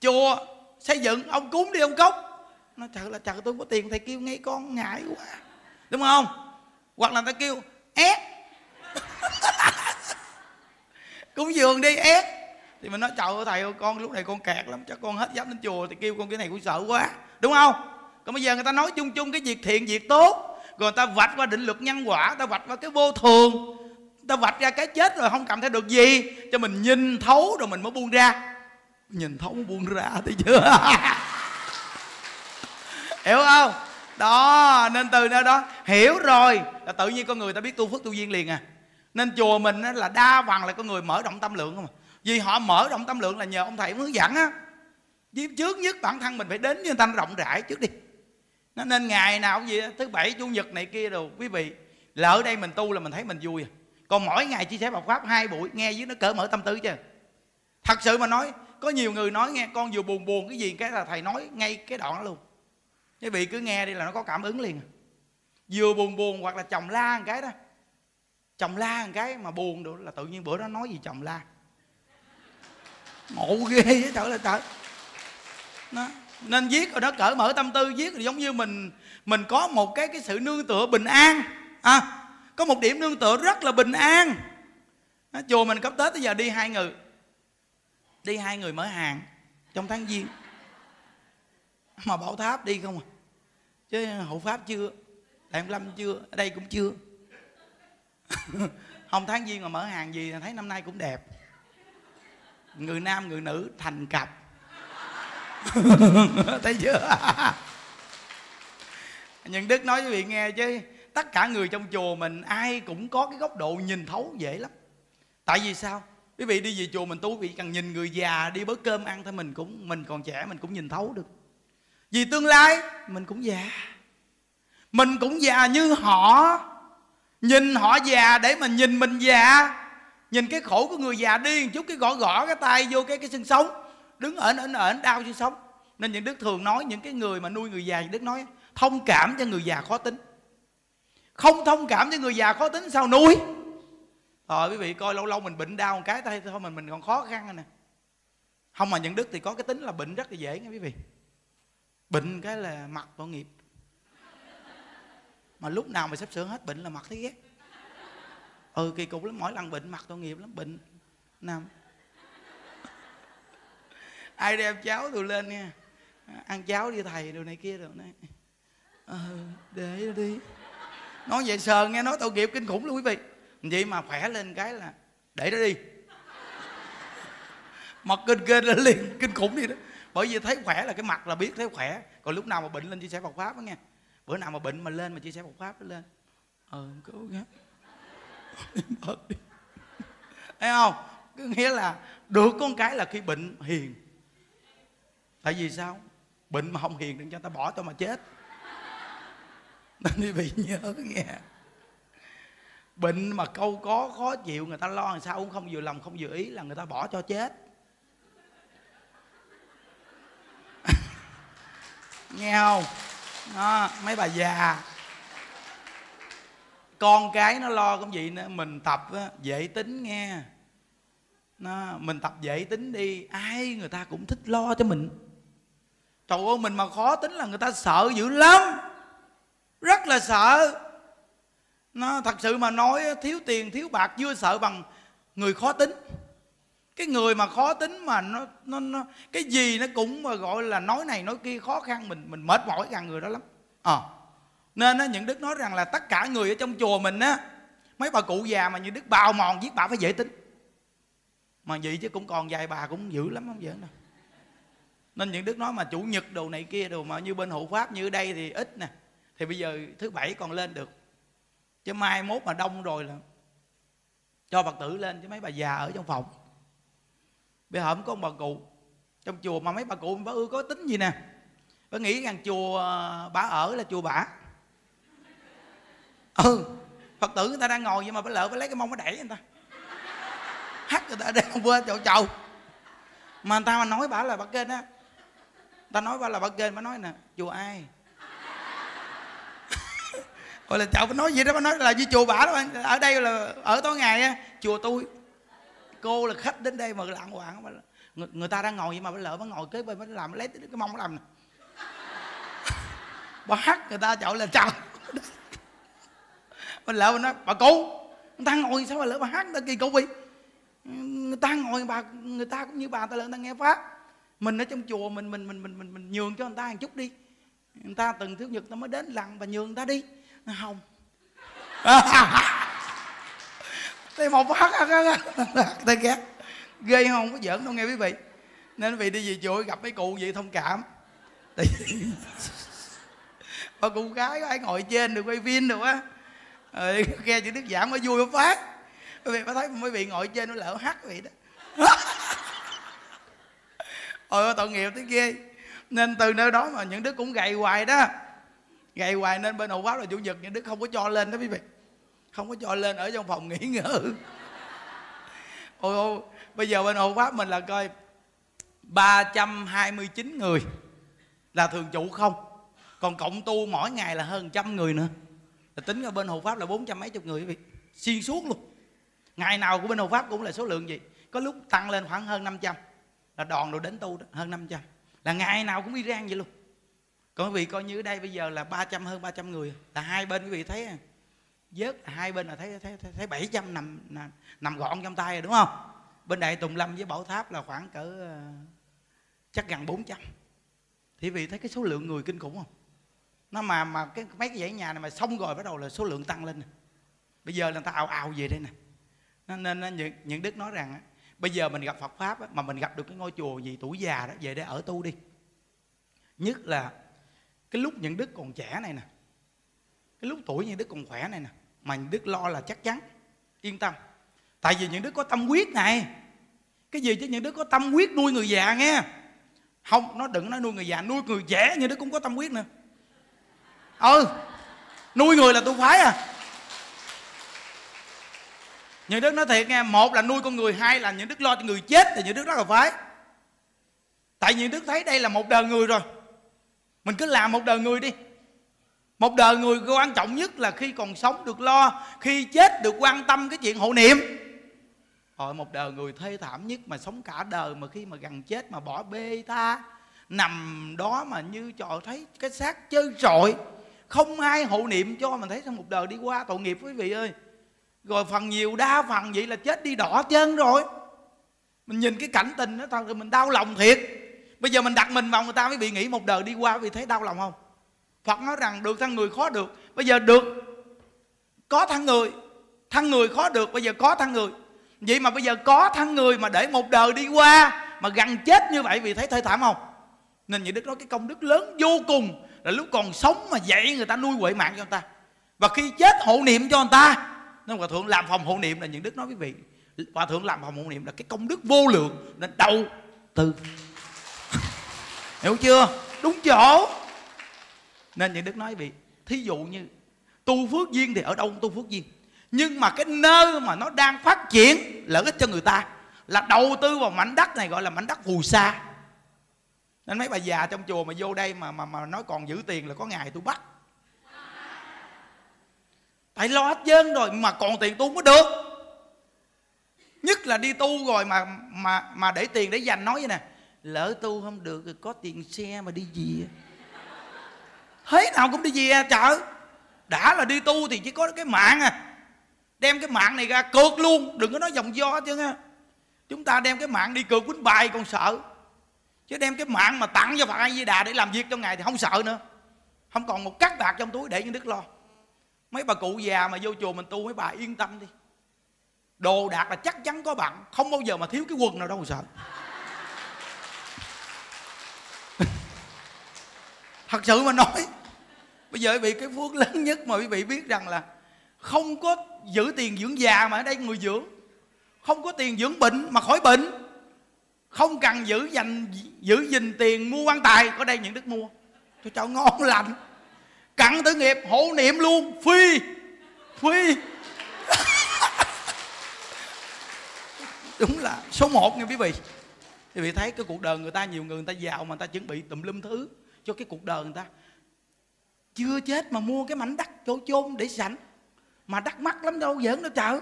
chùa, xây dựng, ông cúng đi ông cốc. Nó trời là trời, tôi không có tiền thầy kêu ngay con ngại quá. Đúng không? Hoặc là người ta kêu, ép. Cúng giường đi, ép. Thì mình nói, trời ơi, thầy ơi, con lúc này con kẹt lắm, chắc con hết dám đến chùa thì kêu con cái này cũng sợ quá. Đúng không? Còn bây giờ người ta nói chung chung cái việc thiện, việc tốt. Rồi người ta vạch qua định luật nhân quả, người ta vạch qua cái vô thường. Người ta vạch ra cái chết rồi không cảm thấy được gì. Cho mình nhìn thấu rồi mình mới buông ra. Nhìn thấu mới buông ra thấy chưa? Hiểu không? Đó, nên từ nơi đó. Hiểu rồi, là tự nhiên con người ta biết tu phước tu duyên liền à. Nên chùa mình là đa phần là con người mở rộng tâm lượng không à. Vì họ mở rộng tâm lượng là nhờ ông thầy hướng dẫn á. Chứ trước nhất bản thân mình phải đến với người ta rộng rãi trước đi nó nên ngày nào cũng vậy thứ bảy, chủ nhật này kia đồ, quý vị, lỡ đây mình tu là mình thấy mình vui à. còn mỗi ngày chia sẻ Phật pháp hai buổi, nghe với nó cỡ mở tâm tư chứ. Thật sự mà nói, có nhiều người nói nghe, con vừa buồn buồn cái gì cái là thầy nói ngay cái đoạn đó luôn. Quý vị cứ nghe đi là nó có cảm ứng liền à. vừa buồn buồn hoặc là chồng la một cái đó, chồng la một cái mà buồn được là tự nhiên bữa đó nói gì chồng la. Ngộ ghê vậy trời là trời. Nó nên viết rồi đó cởi mở tâm tư viết rồi giống như mình mình có một cái cái sự nương tựa bình an. À, có một điểm nương tựa rất là bình an. À, chùa mình cấp tết tới giờ đi hai người. Đi hai người mở hàng trong tháng giêng. Mà bảo tháp đi không à? Chứ hộ pháp chưa đại lâm chưa ở đây cũng chưa. Không tháng giêng mà mở hàng gì thấy năm nay cũng đẹp. Người nam người nữ thành cặp. thấy chưa? Nhưng đức nói với vị nghe chứ, tất cả người trong chùa mình ai cũng có cái góc độ nhìn thấu dễ lắm. Tại vì sao? Quý vị đi về chùa mình tu, quý vị cần nhìn người già đi bớt cơm ăn thôi, mình cũng, mình còn trẻ, mình cũng nhìn thấu được. Vì tương lai, mình cũng già. Mình cũng già như họ. Nhìn họ già để mà nhìn mình già. Nhìn cái khổ của người già đi một chút, cái gõ gõ cái tay vô cái cái xương sống đứng ở ẩn ẩn đau chứ sống. Nên những đức thường nói, những cái người mà nuôi người già những đức nói, thông cảm cho người già khó tính. Không thông cảm cho người già khó tính sao nuôi? Rồi quý vị coi lâu lâu mình bệnh đau một cái tay thôi mình mình còn khó khăn rồi nè. Không mà những đức thì có cái tính là bệnh rất là dễ nha quý vị. Bệnh cái là mặt tội nghiệp. Mà lúc nào mà sắp sửa hết bệnh là mặt thấy ghét. Ừ kỳ cục lắm, mỗi lần bệnh mặt tội nghiệp lắm, bệnh. Nằm ai đem cháo tôi lên nha. Ăn cháo đi thầy đồ này kia rồi này. Ờ để đi. Nói về sờ nghe, nói tội nghiệp kinh khủng luôn quý vị. Vậy mà khỏe lên cái là để đó đi. Mặt kinh kinh lên liền, kinh khủng đi đó. Bởi vì thấy khỏe là cái mặt là biết thấy khỏe. Còn lúc nào mà bệnh lên chia sẻ Phật pháp đó nghe. Bữa nào mà bệnh mà lên mà chia sẻ Phật pháp đó lên. Ờ cố gắng. Thấy không? Cứ nghĩa là được con cái là khi bệnh hiền tại vì sao? Bệnh mà không hiền đừng cho ta bỏ tao mà chết. Nên quý vị nhớ nghe. Bệnh mà câu có khó chịu người ta lo làm sao cũng không vừa lòng không vừa ý là người ta bỏ cho chết. Nghe không? Đó, mấy bà già. Con cái nó lo cũng vậy nữa mình tập á, dễ tính nghe. Nó, mình tập dễ tính đi ai người ta cũng thích lo cho mình trời ơi, mình mà khó tính là người ta sợ dữ lắm. Rất là sợ. Nó thật sự mà nói, thiếu tiền, thiếu bạc, chưa sợ bằng người khó tính. Cái người mà khó tính mà nó nó nó, cái gì nó cũng mà gọi là nói này nói kia, khó khăn mình mình mệt mỏi gần người đó lắm. À. nên á, những đức nói rằng là tất cả người ở trong chùa mình á, mấy bà cụ già mà như đức bào mòn, giết bà phải dễ tính. Mà vậy chứ cũng còn vài bà cũng dữ lắm, không dễ đâu nên những đức nói mà chủ nhật đồ này kia, đồ mà như bên hộ pháp như ở đây thì ít nè. Thì bây giờ thứ bảy còn lên được. Chứ mai mốt mà đông rồi là cho phật tử lên, chứ mấy bà già ở trong phòng. Bây giờ không có ông bà cụ. Trong chùa mà mấy bà cụ, bà ưa có tính gì nè? Bà nghĩ rằng chùa à, bà ở là chùa bả ừ phật tử người ta đang ngồi nhưng mà bà lỡ bà lấy cái mông nó đẩy người ta. Hắt người ta đang quên chỗ chầu mà người ta mà nói bà là bà kênh á ta nói ba là bắt kênh ba nói nè chùa ai? Hồi là chậu nói gì đó bà nói là với chùa bả đó ở đây là ở tối ngày á chùa tôi cô là khách đến đây mà lạng hoạn người, người ta đang ngồi vậy mà bà lỡ bà ngồi kế bên bà làm lấy cái mông làm nè. Bà hát người ta chậu là chào. Bà lỡ bà nói bà cô người ta ngồi sao bà lỡ bà hát người ta kỳ cục vậy? Người ta ngồi bà người ta cũng như bà ta lỡ người ta nghe pháp mình ở trong chùa mình mình mình mình mình, mình nhường cho người ta một chút đi. Người ta từng thứ nhật ta mới đến lần và nhường người ta đi. Nó không. Thì một phát tay ghét ghê không? Có giỡn đâu nghe quý vị. Nên quý vị đi về chùa gặp mấy cụ vậy thông cảm. Tại bà cụ gái có ai ngồi trên được quay phim được á. Rồi nghe chữ đức giảng mới vui mới phát. Quý vị mới thấy mấy vị ngồi trên nó lỡ hát quý vị đó. ôi tội nghiệp tới kia. Nên từ nơi đó mà những đứa cũng gầy hoài đó. Gầy hoài nên bên hộ pháp là chủ nhật những đứa không có cho lên đó, quý vị. Không có cho lên ở trong phòng nghỉ ngơi. Ôi ôi, bây giờ bên hộ pháp mình là coi 329 người là thường trụ không. Còn cộng tu mỗi ngày là hơn trăm người nữa. Là tính ở bên hộ pháp là bốn trăm mấy chục người, quý vị. Xuyên suốt luôn. Ngày nào của bên hộ pháp cũng là số lượng gì có lúc tăng lên khoảng hơn 500 là đoàn đồ đến tu đó, hơn 500 là ngày nào cũng đi rang vậy luôn. Còn quý vị coi như ở đây bây giờ là 300 hơn 300 người. Là hai bên quý vị thấy à. vớt hai bên là thấy thấy thấy, thấy 700 nằm, nằm gọn trong tay rồi đúng không? Bên đại tùng lâm với bảo tháp là khoảng cỡ ờ, chắc gần 400 thì vì thấy cái số lượng người kinh khủng không? Nó mà mà cái mấy cái dãy nhà này mà xong rồi bắt đầu là số lượng tăng lên bây giờ là người ta ào ào về đây nè. Nên, nên những, những đức nói rằng bây giờ mình gặp Phật pháp mà mình gặp được cái ngôi chùa gì tuổi già đó, về để ở tu đi. Nhất là cái lúc những đức còn trẻ này nè, cái lúc tuổi những đức còn khỏe này nè, mà những đức lo là chắc chắn, yên tâm. Tại vì những đức có tâm quyết này, cái gì chứ những đức có tâm quyết nuôi người già nghe. Không, nó đừng nói nuôi người già, nuôi người trẻ như đức cũng có tâm quyết nữa. Ừ nuôi người là tôi phái à những đức nói thiệt nghe, một là nuôi con người, hai là những đức lo cho người chết thì những đức rất là phái. Tại những đức thấy đây là một đời người rồi. Mình cứ làm một đời người đi. Một đời người quan trọng nhất là khi còn sống được lo, khi chết được quan tâm cái chuyện hộ niệm. Hồi một đời người thê thảm nhất mà sống cả đời mà khi mà gần chết mà bỏ bê tha, nằm đó mà như trời thấy cái xác chơi trội không ai hộ niệm cho mình thấy sao một đời đi qua tội nghiệp quý vị ơi rồi phần nhiều đa phần vậy là chết đi đỏ chân rồi. Mình nhìn cái cảnh tình đó thôi mình đau lòng thiệt. Bây giờ mình đặt mình vào người ta mới bị nghĩ một đời đi qua, vì thấy đau lòng không? Phật nói rằng được thăng người khó được. Bây giờ được, có thăng người thăng người khó được, bây giờ có thăng người. Vậy mà bây giờ có thăng người mà để một đời đi qua, mà gần chết như vậy vì thấy thê thảm không? Nên những đức nói cái công đức lớn vô cùng là lúc còn sống mà dạy người ta nuôi huệ mạng cho người ta. Và khi chết hộ niệm cho người ta nên hòa thượng làm phòng hộ niệm là những đức nói quý vị. Hòa thượng làm phòng hộ niệm là cái công đức vô lượng nên đầu tư. Hiểu chưa? Đúng chỗ. Nên những đức nói vị, thí dụ như, tu phước duyên thì ở đâu cũng tu phước duyên. Nhưng mà cái nơi mà nó đang phát triển, lợi ích cho người ta, là đầu tư vào mảnh đất này gọi là mảnh đất phù sa. Nên mấy bà già trong chùa mà vô đây mà mà mà nói còn giữ tiền là có ngày tôi bắt tại lo hết dân rồi, mà còn tiền tu mới được. Nhất là đi tu rồi mà mà mà để tiền để dành nói vậy nè. Lỡ tu không được rồi có tiền xe mà đi gì thế nào cũng đi về à, chợ. Đã là đi tu thì chỉ có cái mạng à. Đem cái mạng này ra cược luôn, đừng có nói dòng do chứ nha chúng ta đem cái mạng đi cược quýnh bài còn sợ. Chứ đem cái mạng mà tặng cho phật a di đà để làm việc trong ngày thì không sợ nữa. Không còn một cắt bạc trong túi để những đức lo mấy bà cụ già mà vô chùa mình tu, mấy bà yên tâm đi. Đồ đạc là chắc chắn có bạn không bao giờ mà thiếu cái quần nào đâu mà sợ. Thật sự mà nói, bây giờ quý vị cái phước lớn nhất mà quý vị biết rằng là không có giữ tiền dưỡng già mà ở đây người dưỡng. Không có tiền dưỡng bệnh mà khỏi bệnh. Không cần giữ dành, giữ gìn tiền mua quan tài, có đây những đức mua. Cho cháu ngon lành cặn tử nghiệp, hộ niệm luôn. Phi. Phi. Đúng là số một nha quý vị. Quý vị thấy cái cuộc đời người ta, nhiều người người ta giàu mà người ta chuẩn bị tùm lum thứ cho cái cuộc đời người ta. Chưa chết mà mua cái mảnh đất chỗ chôn để sẵn mà đắt mắc lắm, đâu giỡn đâu chợ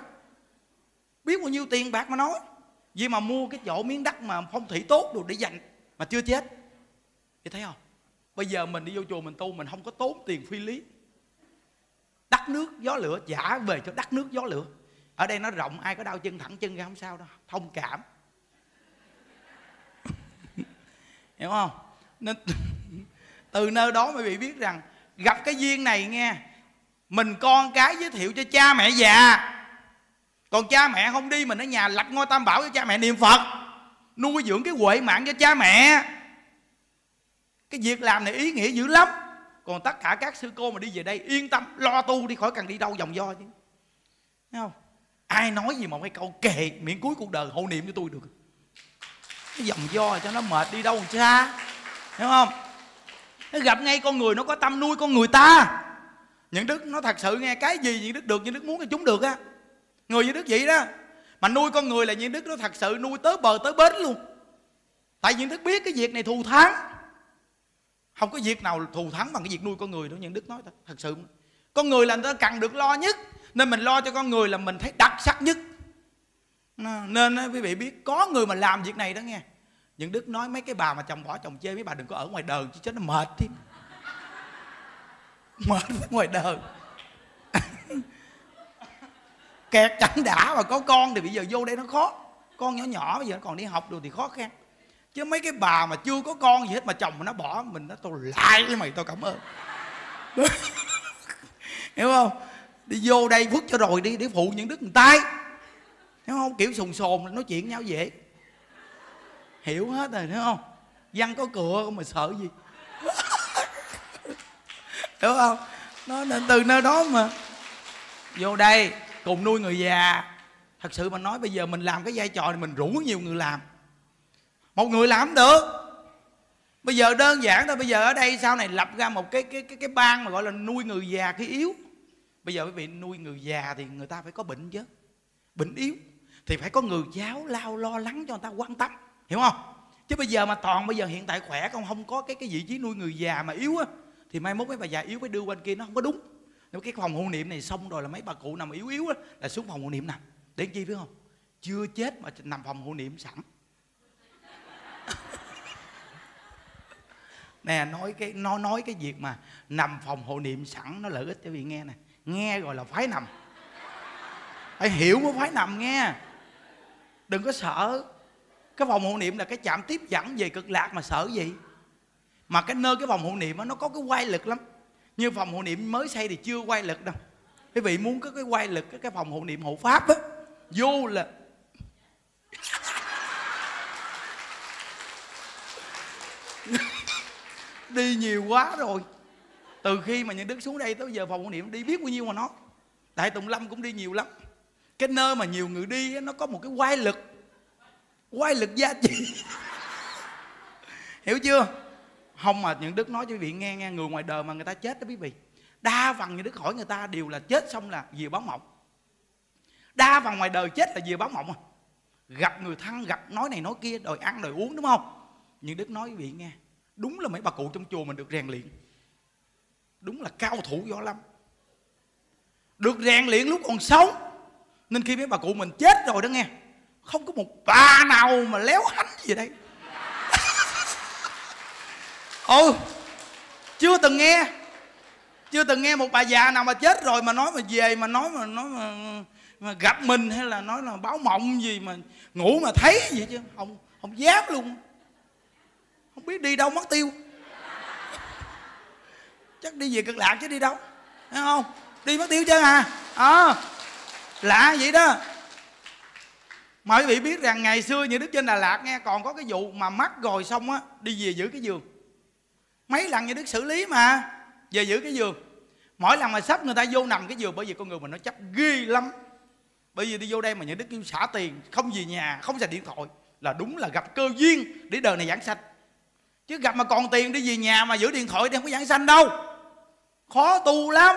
biết bao nhiêu tiền bạc mà nói. Vì mà mua cái chỗ miếng đất mà phong thủy tốt được để dành mà chưa chết. Thì thấy không? Bây giờ mình đi vô chùa mình tu, mình không có tốn tiền phi lý. Đất nước, gió lửa trả về cho đất nước, gió lửa. Ở đây nó rộng, ai có đau chân thẳng chân ra không sao đâu, thông cảm. Hiểu không? Nên từ nơi đó mới bị biết rằng, gặp cái duyên này nghe, mình con cái giới thiệu cho cha mẹ già. Còn cha mẹ không đi, mình ở nhà lập ngôi tam bảo cho cha mẹ niệm phật, nuôi dưỡng cái huệ mạng cho cha mẹ cái việc làm này ý nghĩa dữ lắm. Còn tất cả các sư cô mà đi về đây, yên tâm, lo tu đi, khỏi cần đi đâu vòng do chứ. Thấy không? Ai nói gì mà cái câu kệ, miệng cuối cuộc đời, hộ niệm cho tôi được. Cái vòng do cho nó mệt đi đâu xa hiểu không? Nó gặp ngay con người, nó có tâm nuôi con người ta. Những đức nó thật sự nghe cái gì, những đức được, những đức muốn thì chúng được á. Người như đức vậy đó. Mà nuôi con người là những đức nó thật sự nuôi tới bờ, tới bến luôn. Tại những đức biết cái việc này thù thắng không có việc nào thù thắng bằng cái việc nuôi con người đâu những đức nói thật, thật sự con người là người ta cần được lo nhất nên mình lo cho con người là mình thấy đặc sắc nhất. Nên quý vị biết có người mà làm việc này đó nghe. Những đức nói mấy cái bà mà chồng bỏ chồng chê mấy bà đừng có ở ngoài đời chứ chết nó mệt chứ mệt ngoài đời. Kẹt chẳng đã mà có con thì bây giờ vô đây nó khó. Con nhỏ nhỏ bây giờ còn đi học rồi thì khó khăn chứ mấy cái bà mà chưa có con gì hết mà chồng mà nó bỏ mình nó tôi lại với mày tôi cảm ơn. Hiểu không? Đi vô đây phước cho rồi đi, để phụ những đức người tay hiểu không? Kiểu sùng sồn, nói chuyện nhau dễ. Hiểu hết rồi, hiểu không? Văn có cửa không mà sợ gì? Hiểu không? Nó nên từ nơi đó mà. Vô đây, cùng nuôi người già. Thật sự mà nói, bây giờ mình làm cái vai trò này, mình rủ nhiều người làm một người làm được. Bây giờ đơn giản thôi, bây giờ ở đây sau này lập ra một cái cái cái cái ban mà gọi là nuôi người già khi yếu. Bây giờ quý vị, nuôi người già thì người ta phải có bệnh chứ. Bệnh yếu thì phải có người giáo lao lo lắng cho người ta quan tâm, hiểu không? Chứ bây giờ mà toàn bây giờ hiện tại khỏe không không có cái cái vị trí nuôi người già mà yếu á, thì mai mốt mấy bà già yếu phải đưa bên kia, nó không có đúng. Nếu cái phòng hộ niệm này xong rồi là mấy bà cụ nằm yếu yếu á, là xuống phòng hộ niệm nằm. Để chi phải không? Chưa chết mà nằm phòng hộ niệm sẵn. Nè nói cái nó nói cái việc mà nằm phòng hộ niệm sẵn nó lợi ích cho vị nghe nè. Nghe rồi là phái nằm. Phải hiểu mới phái nằm nghe. Đừng có sợ. Cái phòng hộ niệm là cái chạm tiếp dẫn về cực lạc mà sợ gì? Mà cái nơi cái phòng hộ niệm đó, nó có cái quay lực lắm. Như phòng hộ niệm mới xây thì chưa quay lực đâu. Quý vị muốn có cái quay lực cái, cái phòng hộ niệm hộ pháp á vô là đi nhiều quá rồi. Từ khi mà những đức xuống đây tới giờ phòng quan niệm đi biết bao nhiêu mà nó. Đại tùng lâm cũng đi nhiều lắm. Cái nơi mà nhiều người đi nó có một cái quay lực. Quay lực gia trị. Hiểu chưa? Không mà những đức nói cho quý vị nghe nghe người ngoài đời mà người ta chết đó quý vị. Đa phần những đức hỏi người ta đều là chết xong là vừa báo mộng. Đa phần ngoài đời chết là vừa báo mộng à. Gặp người thân, gặp nói này nói kia, đòi ăn đòi uống, đúng không? Những đức nói quý vị nghe đúng là mấy bà cụ trong chùa mình được rèn luyện. Đúng là cao thủ võ lâm. Được rèn luyện lúc còn sống. Nên khi mấy bà cụ mình chết rồi đó nghe không có một bà nào mà léo hánh gì đây. Ừ chưa từng nghe. Chưa từng nghe một bà già nào mà chết rồi mà nói mà về mà nói mà nói mà, mà gặp mình hay là nói là báo mộng gì mà ngủ mà thấy gì chứ. Không không dám luôn biết đi đâu mất tiêu. Chắc đi về cực lạc chứ đi đâu, thấy không? Đi mất tiêu chứ à? À lạ vậy đó. Mà quý vị biết rằng ngày xưa những đức trên đà lạt nghe còn có cái vụ mà mắc rồi xong á, đi về giữ cái giường. Mấy lần như đức xử lý mà, về giữ cái giường. Mỗi lần mà sắp người ta vô nằm cái giường, bởi vì con người mình nó chấp ghê lắm. Bởi vì đi vô đây mà những đức kêu xả tiền, không về nhà, không xài điện thoại, là đúng là gặp cơ duyên để đời này giảng sanh chứ gặp mà còn tiền đi về nhà mà giữ điện thoại thì không có giảng sanh đâu. Khó tu lắm.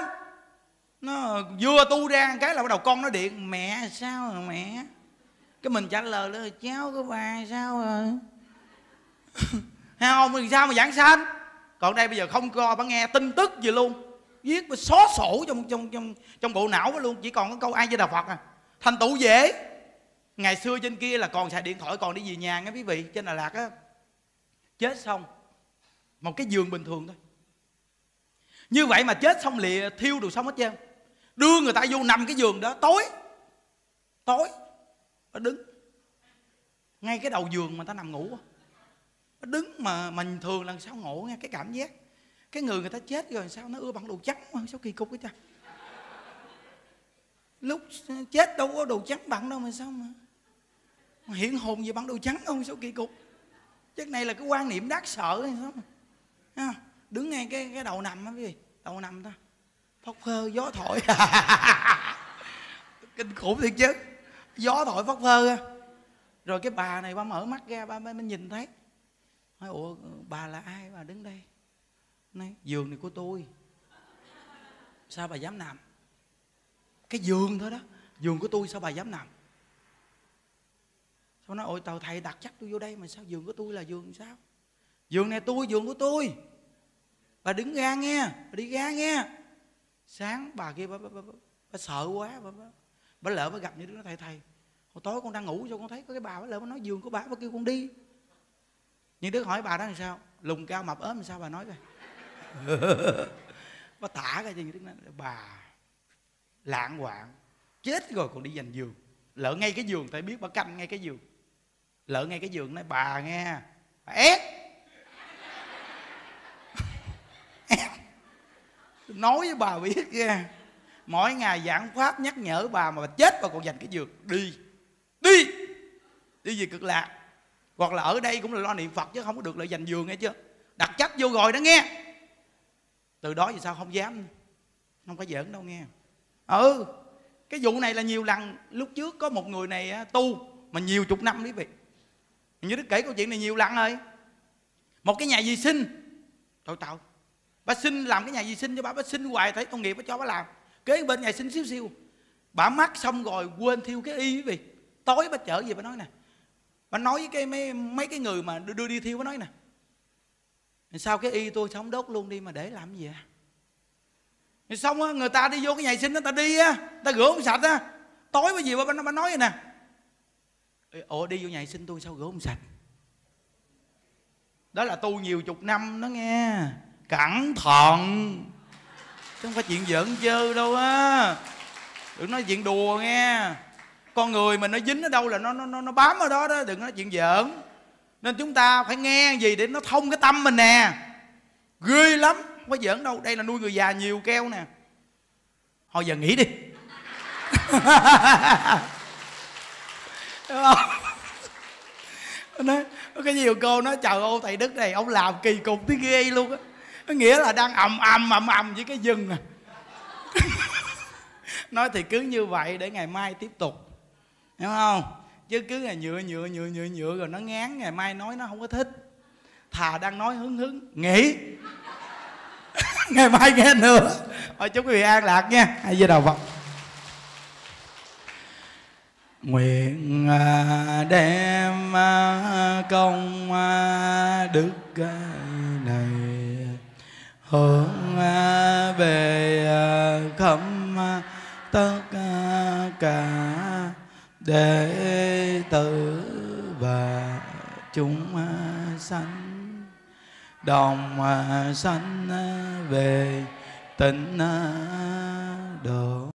Nó vừa tu ra cái là bắt đầu con nó điện, mẹ, sao rồi mẹ? Cái mình trả lời là, cháu của bà sao rồi? Hay không? Thì sao mà giảng sanh còn đây bây giờ không co bà nghe tin tức gì luôn. Viết mà xóa sổ trong trong trong trong bộ não luôn. Chỉ còn có câu ai với đạo phật à. Thành tựu dễ. Ngày xưa trên kia là còn xài điện thoại, còn đi về nhà nghe quý vị. Trên đà lạt á chết xong. Một cái giường bình thường thôi. Như vậy mà chết xong lìa thiêu đồ xong hết trơn. Đưa người ta vô nằm cái giường đó tối. Tối. Nó đứng. Ngay cái đầu giường mà ta nằm ngủ nó đứng mà mình thường lần sao ngộ nghe cái cảm giác. Cái người người ta chết rồi sao nó ưa bằng đồ trắng mà sao kỳ cục cái cha lúc chết đâu có đồ trắng bằng đâu mà sao mà, mà hiện hồn gì bằng đồ trắng không sao kỳ cục? Chắc này là cái quan niệm đáng sợ hay sao đứng ngay cái cái đầu nằm á quý vị đầu nằm ta. Phóc phơ, gió thổi. Kinh khủng thiệt chứ. Gió thổi phóc phơ rồi cái bà này ba mở mắt ra ba mới nhìn thấy. Nói, ủa, bà là ai? Bà đứng đây. Nói, giường này của tôi. Sao bà dám nằm? Cái giường thôi đó. Giường của tôi sao bà dám nằm? Con nói ôi tàu thầy đặt chắc tôi vô đây mà sao giường của tôi là giường sao? Giường này tôi giường của tôi. Bà đứng ra nghe bà đi ra nghe. Sáng bà kia bà, bà, bà, bà, bà sợ quá bà, bà, bà lỡ bà gặp như đứa thầy thầy hồi tối con đang ngủ cho con thấy có cái bà bà lỡ bà nói giường của bà bà kêu con đi. Nhưng đứa hỏi bà đó làm sao? Lùng cao mập ốm làm sao bà nói coi bà thả ra cho những đứa nói bà lạng hoạn chết rồi còn đi giành giường. Lỡ ngay cái giường tại biết bà canh ngay cái giường lỡ ngay cái giường nói, bà nghe, bà ép. Nói với bà biết ra mỗi ngày giảng pháp nhắc nhở bà mà bà chết bà còn dành cái giường. Đi đi đi về cực lạc. Hoặc là ở đây cũng là lo niệm phật chứ không có được lại dành giường nghe chưa? Đặt chấp vô rồi đó nghe. Từ đó vì sao? Không dám. Không phải giỡn đâu nghe. Ừ cái vụ này là nhiều lần. Lúc trước có một người này tu mà nhiều chục năm quý vị như đức kể câu chuyện này nhiều lần rồi. Một cái nhà vệ sinh. Tội tạo bà xin làm cái nhà vệ sinh cho bà bà xin hoài thấy công nghiệp bà cho bà làm. Kế bên nhà xin sinh xíu xíu. Bà mắc xong rồi quên thiêu cái y quý vị. Tối bà chở về bà nói nè. Bà nói với cái mấy, mấy cái người mà đưa, đưa đi thiêu bà nói nè. Sao cái y tôi sống đốt luôn đi mà để làm gì à? Rồi xong á người ta đi vô cái nhà sinh đó ta đi á ta rửa không sạch á. Tối bà gì bà, bà, bà nói vậy nè ồ đi vô nhà xin tôi sao rửa không sạch? Đó là tu nhiều chục năm đó nghe. Cẩn thận. Chứ không phải chuyện giỡn chơ đâu á. Đừng nói chuyện đùa nghe. Con người mình nó dính ở đâu là nó nó nó bám ở đó đó, đừng nói chuyện giỡn. Nên chúng ta phải nghe gì để nó thông cái tâm mình nè. Ghê lắm, không có giỡn đâu. Đây là nuôi người già nhiều keo nè. Thôi giờ nghỉ đi. Đúng không? nói cái nhiều cô nói, trời ơi, thầy đức này, ông làm kỳ cục tới ghê luôn á. Có nghĩa là đang ầm ầm ầm ầm với cái rừng à. Nói thì cứ như vậy để ngày mai tiếp tục. Hiểu không? Chứ cứ ngày nhựa nhựa nhựa nhựa nhựa rồi nó ngán, ngày mai nói nó không có thích. Thà đang nói hứng hứng, nghỉ. Ngày mai nghe nữa. Thôi chúc quý vị an lạc nha. Hay với đầu phật? Nguyện à, đem à, công à, đức này, hướng về khắp tất cả đệ tử và chúng sanh. Đồng sanh về, tịnh độ.